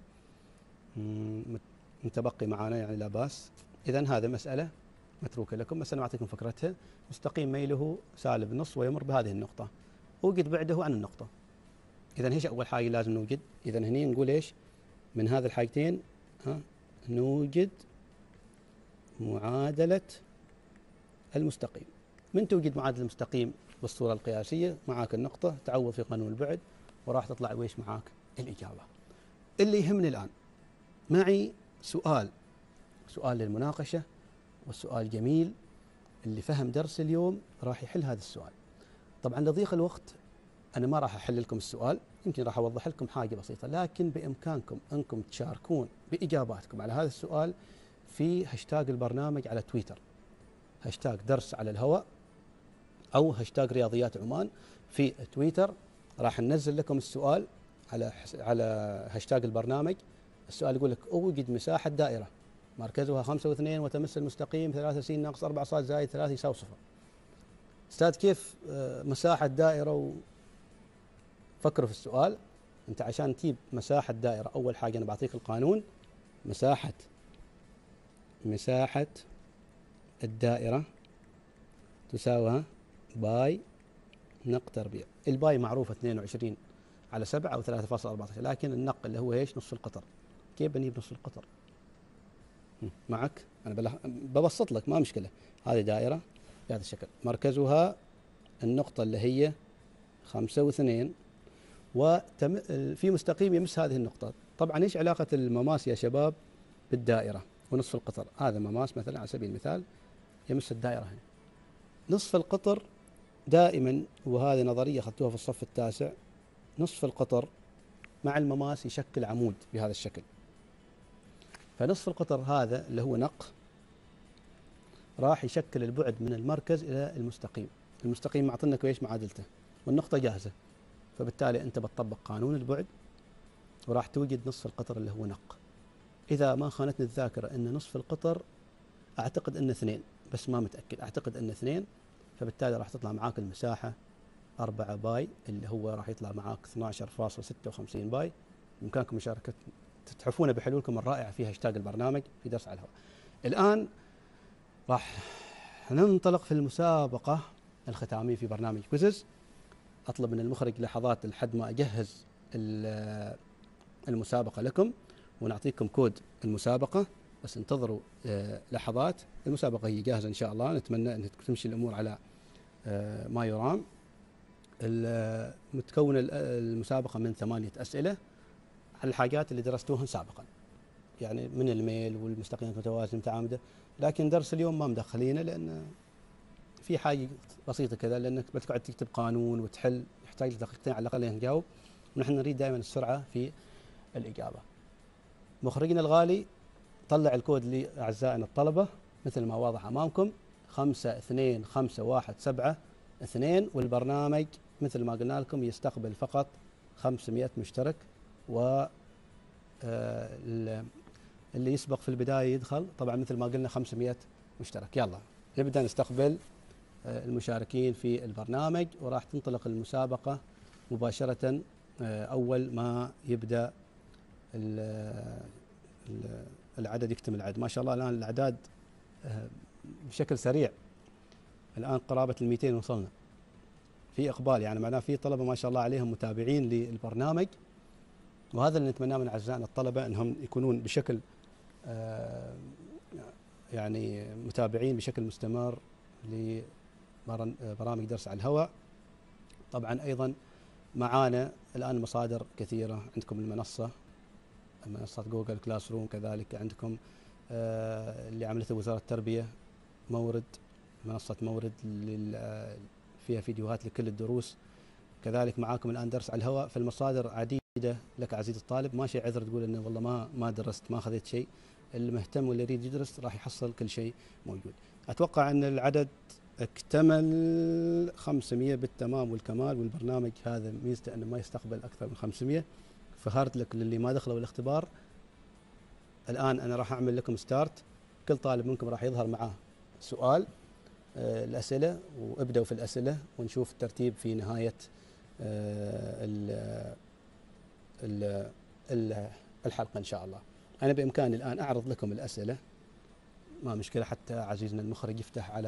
متبقي معنا يعني لا بأس. إذا هذه مسألة متروكة لكم. بس أنا أعطيكم فكرتها. مستقيم ميله سالب نص ويمر بهذه النقطة. وجد بعده عن النقطة. إذا إيش أول حاجة لازم نوجد. إذا هني نقول إيش؟ من هذه الحاجتين ها نوجد معادلة المستقيم. من توجد معادلة المستقيم بالصورة القياسية؟ معاك النقطة تعوض في قانون البعد وراح تطلع ويش معاك الإجابة. اللي يهمني الآن معي سؤال سؤال للمناقشة والسؤال جميل اللي فهم درس اليوم راح يحل هذا السؤال. طبعا لضيق الوقت أنا ما راح أحل لكم السؤال يمكن راح أوضح لكم حاجة بسيطة لكن بإمكانكم أنكم تشاركون بإجاباتكم على هذا السؤال في هاشتاج البرنامج على تويتر. هاشتاج درس على الهواء أو هاشتاج رياضيات عمان في تويتر. راح ننزل لكم السؤال على على هاشتاج البرنامج. السؤال يقول لك أوجد مساحة دائرة مركزها 5 و2 وتمس المستقيم 3 س ناقص 4 ص زائد 3 يساوي صفر. أستاذ كيف آه، مساحة دائرة فكر في السؤال. انت عشان تجيب مساحة دائرة أول حاجة أنا بعطيك القانون مساحة مساحة الدائرة تساوي باي نق تربيع الباي معروفه 22 على 7 أو 3.14 لكن النق اللي هو إيش؟ نص القطر. كيف بنجيب نص القطر؟ معك؟ أنا بلح... ببسط لك ما مشكلة. هذه دائرة بهذا الشكل. مركزها النقطة اللي هي 5 و2 وفي مستقيم يمس هذه النقطة. طبعا إيش علاقة المماس يا شباب بالدائرة ونصف القطر؟ هذا مماس مثلا على سبيل المثال يمس الدائرة هنا. نصف القطر دائما وهذه نظرية أخذتوها في الصف التاسع نصف القطر مع المماس يشكل عمود بهذا الشكل. فنصف القطر هذا اللي هو نق راح يشكل البعد من المركز إلى المستقيم. المستقيم معطينا إيش معادلته والنقطة جاهزة. فبالتالي أنت بتطبق قانون البعد وراح توجد نصف القطر اللي هو نق. إذا ما خانتني الذاكرة أن نصف القطر أعتقد أنه اثنين بس ما متأكد أعتقد أنه اثنين فبالتالي راح تطلع معاك المساحة 4 باي اللي هو راح يطلع معاك 12.56 باي. بإمكانكم مشاركة تتحفون بحلولكم الرائعة في هاشتاج البرنامج في درس على الهواء. الآن راح ننطلق في المسابقة الختامية في برنامج Quizizz أطلب من المخرج لحظات لحد ما أجهز المسابقة لكم ونعطيكم كود المسابقة بس انتظروا آه، لحظات المسابقة هي جاهزة إن شاء الله. نتمنى أن تمشي الأمور على آه، ما يرام. متكون المسابقة من ثمانية أسئلة على الحاجات اللي درستوها سابقا. يعني من الميل والمستقيمات المتوازنة المتعامدة لكن درس اليوم ما مدخلينه لأن في حاجة بسيطة كذا لأنك بتقعد تكتب قانون وتحل يحتاج دقيقتين على الأقل نجاوب ونحن نريد دائما السرعة في الإجابة. مخرجنا الغالي طلع الكود لأعزائنا الطلبة مثل ما واضح أمامكم. خمسة اثنين خمسة واحد سبعة اثنين. والبرنامج مثل ما قلنا لكم يستقبل فقط 500 مشترك و آه، اللي يسبق في البداية يدخل. طبعا مثل ما قلنا 500 مشترك. يلا نبدأ نستقبل. المشاركين في البرنامج وراح تنطلق المسابقة مباشرة آه، أول ما يبدأ العدد يكتمل العدد. ما شاء الله الآن الأعداد آه، بشكل سريع. الآن قرابة ال 200 وصلنا. في إقبال يعني معناه في طلبة ما شاء الله عليهم متابعين للبرنامج. وهذا اللي نتمناه من أعزائنا الطلبة أنهم يكونون بشكل يعني متابعين بشكل مستمر برامج درس على الهواء. طبعا أيضا معانا الآن مصادر كثيرة. عندكم المنصة منصة Google Classroom كذلك. عندكم آه، اللي عملته وزارة التربية مورد منصة مورد فيها فيديوهات لكل الدروس. كذلك معاكم الآن درس على الهواء. فالمصادر عديدة. لك عزيزي الطالب ما شيء عذر تقول إنه والله ما ما درست ما اخذت شيء. المهتم واللي يريد يدرس راح يحصل كل شيء موجود. أتوقع أن العدد اكتمل 500 بالتمام والكمال والبرنامج هذا. ميزته إنه ما يستقبل أكثر من 500 فهارد لك للي ما دخلوا الاختبار الآن أنا راح أعمل لكم ستارت كل طالب منكم راح يظهر معاه سؤال آه الأسئلة وابدأوا في الأسئلة ونشوف الترتيب في نهاية آه ال ال الحلقة إن شاء الله. أنا بإمكاني الآن أعرض لكم الأسئلة. ما مشكلة حتى عزيزنا المخرج يفتح على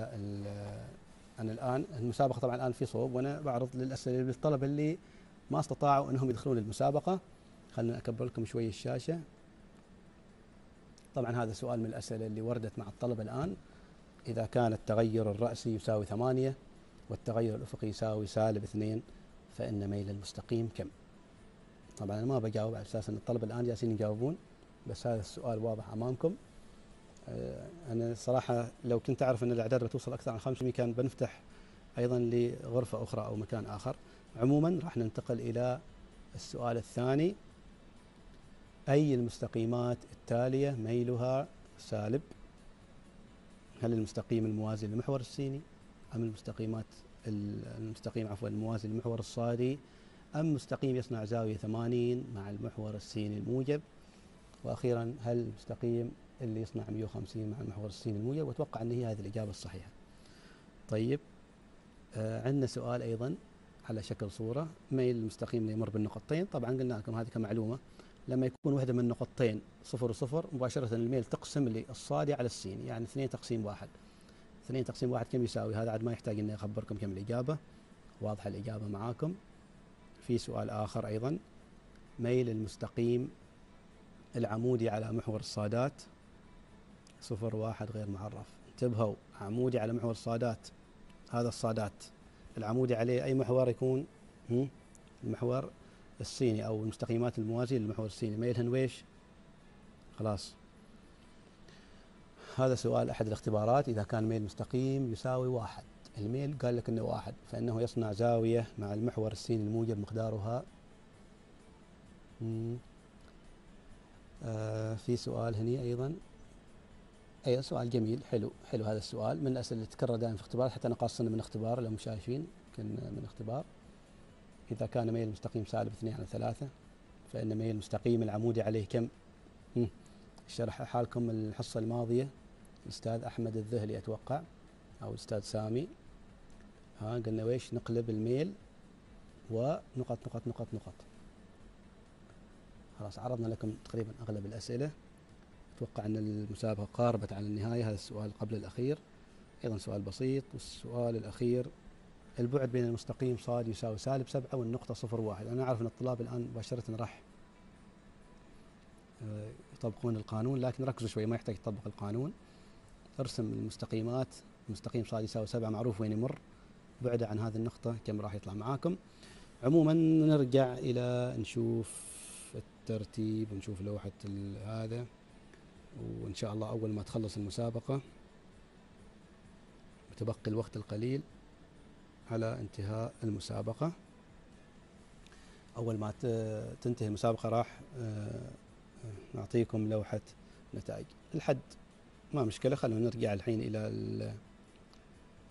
أنا الآن المسابقة طبعا الآن في صوب وأنا بعرض للأسئلة للطلبه اللي ما استطاعوا إنهم يدخلون المسابقة. خلينا أكبر لكم شوي الشاشة. طبعا هذا سؤال من الأسئلة اللي وردت مع الطلبه الآن. إذا كان التغير الرأسي يساوي ثمانية والتغير الأفقي يساوي سالب اثنين فإن ميل المستقيم كم؟ طبعا أنا ما بجاوب على أساس إن الطلبه الآن جالسين يجاوبون بس هذا السؤال واضح أمامكم. أنا صراحة لو كنت أعرف أن الأعداد بتوصل أكثر عن 500 كان بنفتح أيضا لغرفة أخرى أو مكان آخر. عموما راح ننتقل إلى السؤال الثاني. أي المستقيمات التالية ميلها سالب؟ هل المستقيم الموازي للمحور السيني أم المستقيمات المستقيم عفوا الموازي للمحور الصادي أم مستقيم يصنع زاوية 80 مع المحور السيني الموجب؟ وأخيرا هل المستقيم اللي يصنع 150 مع المحور السيني الموجب وأتوقع أن هي هذه الإجابة الصحيحة. طيب آه عندنا سؤال أيضا على شكل صورة. ميل المستقيم اللي يمر بالنقطتين. طبعا قلنا لكم هذه كمعلومة. لما يكون واحدة من النقطتين صفر وصفر مباشرة الميل تقسم لي الصادي على السين يعني اثنين تقسيم واحد. اثنين تقسيم واحد كم يساوي؟ هذا عاد ما يحتاج إني أخبركم كم الإجابة. واضحة الإجابة معاكم. في سؤال آخر أيضا. ميل المستقيم العمودي على محور الصادات. صفر واحد غير معرف. انتبهوا عمودي على محور الصادات. هذا الصادات. العمودي عليه أي محور يكون؟ المحور الصيني أو المستقيمات الموازية للمحور الصيني. ميلهن ويش؟ خلاص. هذا سؤال أحد الاختبارات. إذا كان ميل مستقيم يساوي واحد. الميل قال لك أنه واحد فإنه يصنع زاوية مع المحور الصيني الموجب مقدارها. آه في سؤال هني أيضا. اي سؤال جميل حلو حلو هذا السؤال. من الأسئلة اللي تكرر دائما في اختبار حتى أنا قاصنا من اختبار لو شايفين كان من اختبار. إذا كان ميل مستقيم سالب 2 على 3 فإن ميل مستقيم العمودي عليه كم؟ شرح حالكم الحصة الماضية. الاستاذ أحمد الذهلي أتوقع أو الاستاذ سامي. ها قلنا ويش؟ نقلب الميل ونقط نقط نقط نقط. خلاص عرضنا لكم تقريبا أغلب الأسئلة. أتوقع أن المسابقة قاربت على النهاية. هذا السؤال قبل الأخير. أيضا سؤال بسيط. والسؤال الأخير البعد بين المستقيم صاد يساوي سالب سبعة والنقطة صفر واحد. أنا أعرف أن الطلاب الآن مباشرة راح آه، يطبقون القانون لكن ركزوا شوي ما يحتاج تطبق القانون. ارسم المستقيمات. مستقيم صاد يساوي سبعة معروف وين يمر. بعده عن هذه النقطة كم راح يطلع معاكم. عموما نرجع إلى نشوف الترتيب ونشوف لوحة هذا. وإن شاء الله أول ما تخلص المسابقة متبقي الوقت القليل على انتهاء المسابقة. أول ما تنتهي المسابقة راح آه، نعطيكم لوحة نتائج. الحد ما مشكلة خلونا نرجع الحين إلى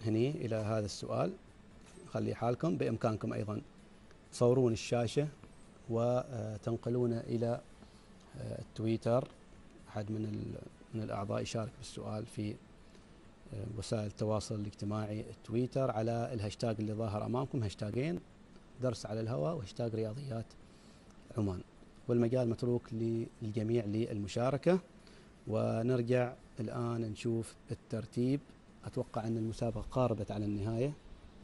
هني إلى هذا السؤال. خلي حالكم. بإمكانكم أيضا تصورون الشاشة وتنقلونه إلى آه، التويتر. أحد من من الأعضاء يشارك بالسؤال في آه، وسائل التواصل الاجتماعي تويتر على الهاشتاج اللي ظاهر أمامكم هاشتاج درس على الهواء وهاشتاج رياضيات عمان. والمجال متروك للجميع للمشاركة. ونرجع الآن نشوف الترتيب. أتوقع أن المسابقة قاربت على النهاية.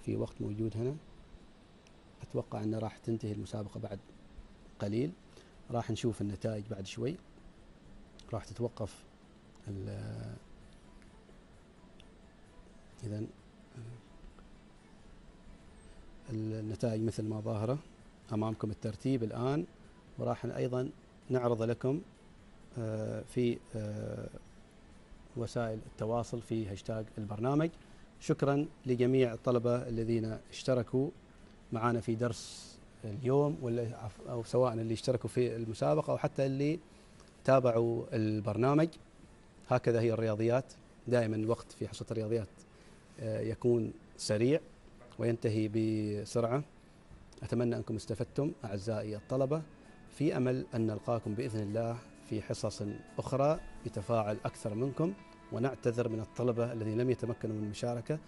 في وقت موجود هنا. أتوقع أن راح تنتهي المسابقة بعد قليل. راح نشوف النتائج بعد شوي. راح تتوقف اذا النتائج مثل ما ظاهرة أمامكم الترتيب الآن وراح أيضا نعرض لكم آه، في آه، وسائل التواصل في هاشتاج البرنامج. شكرا لجميع الطلبة الذين اشتركوا معنا في درس اليوم ولا أو سواء اللي اشتركوا في المسابقة أو حتى اللي تابعوا البرنامج. هكذا هي الرياضيات. دائما الوقت في حصة الرياضيات آه، يكون سريع وينتهي بسرعة. أتمنى أنكم استفدتم أعزائي الطلبة. في أمل أن نلقاكم بإذن الله في حصص أخرى يتفاعل أكثر منكم. ونعتذر من الطلبة الذين لم يتمكنوا من المشاركة.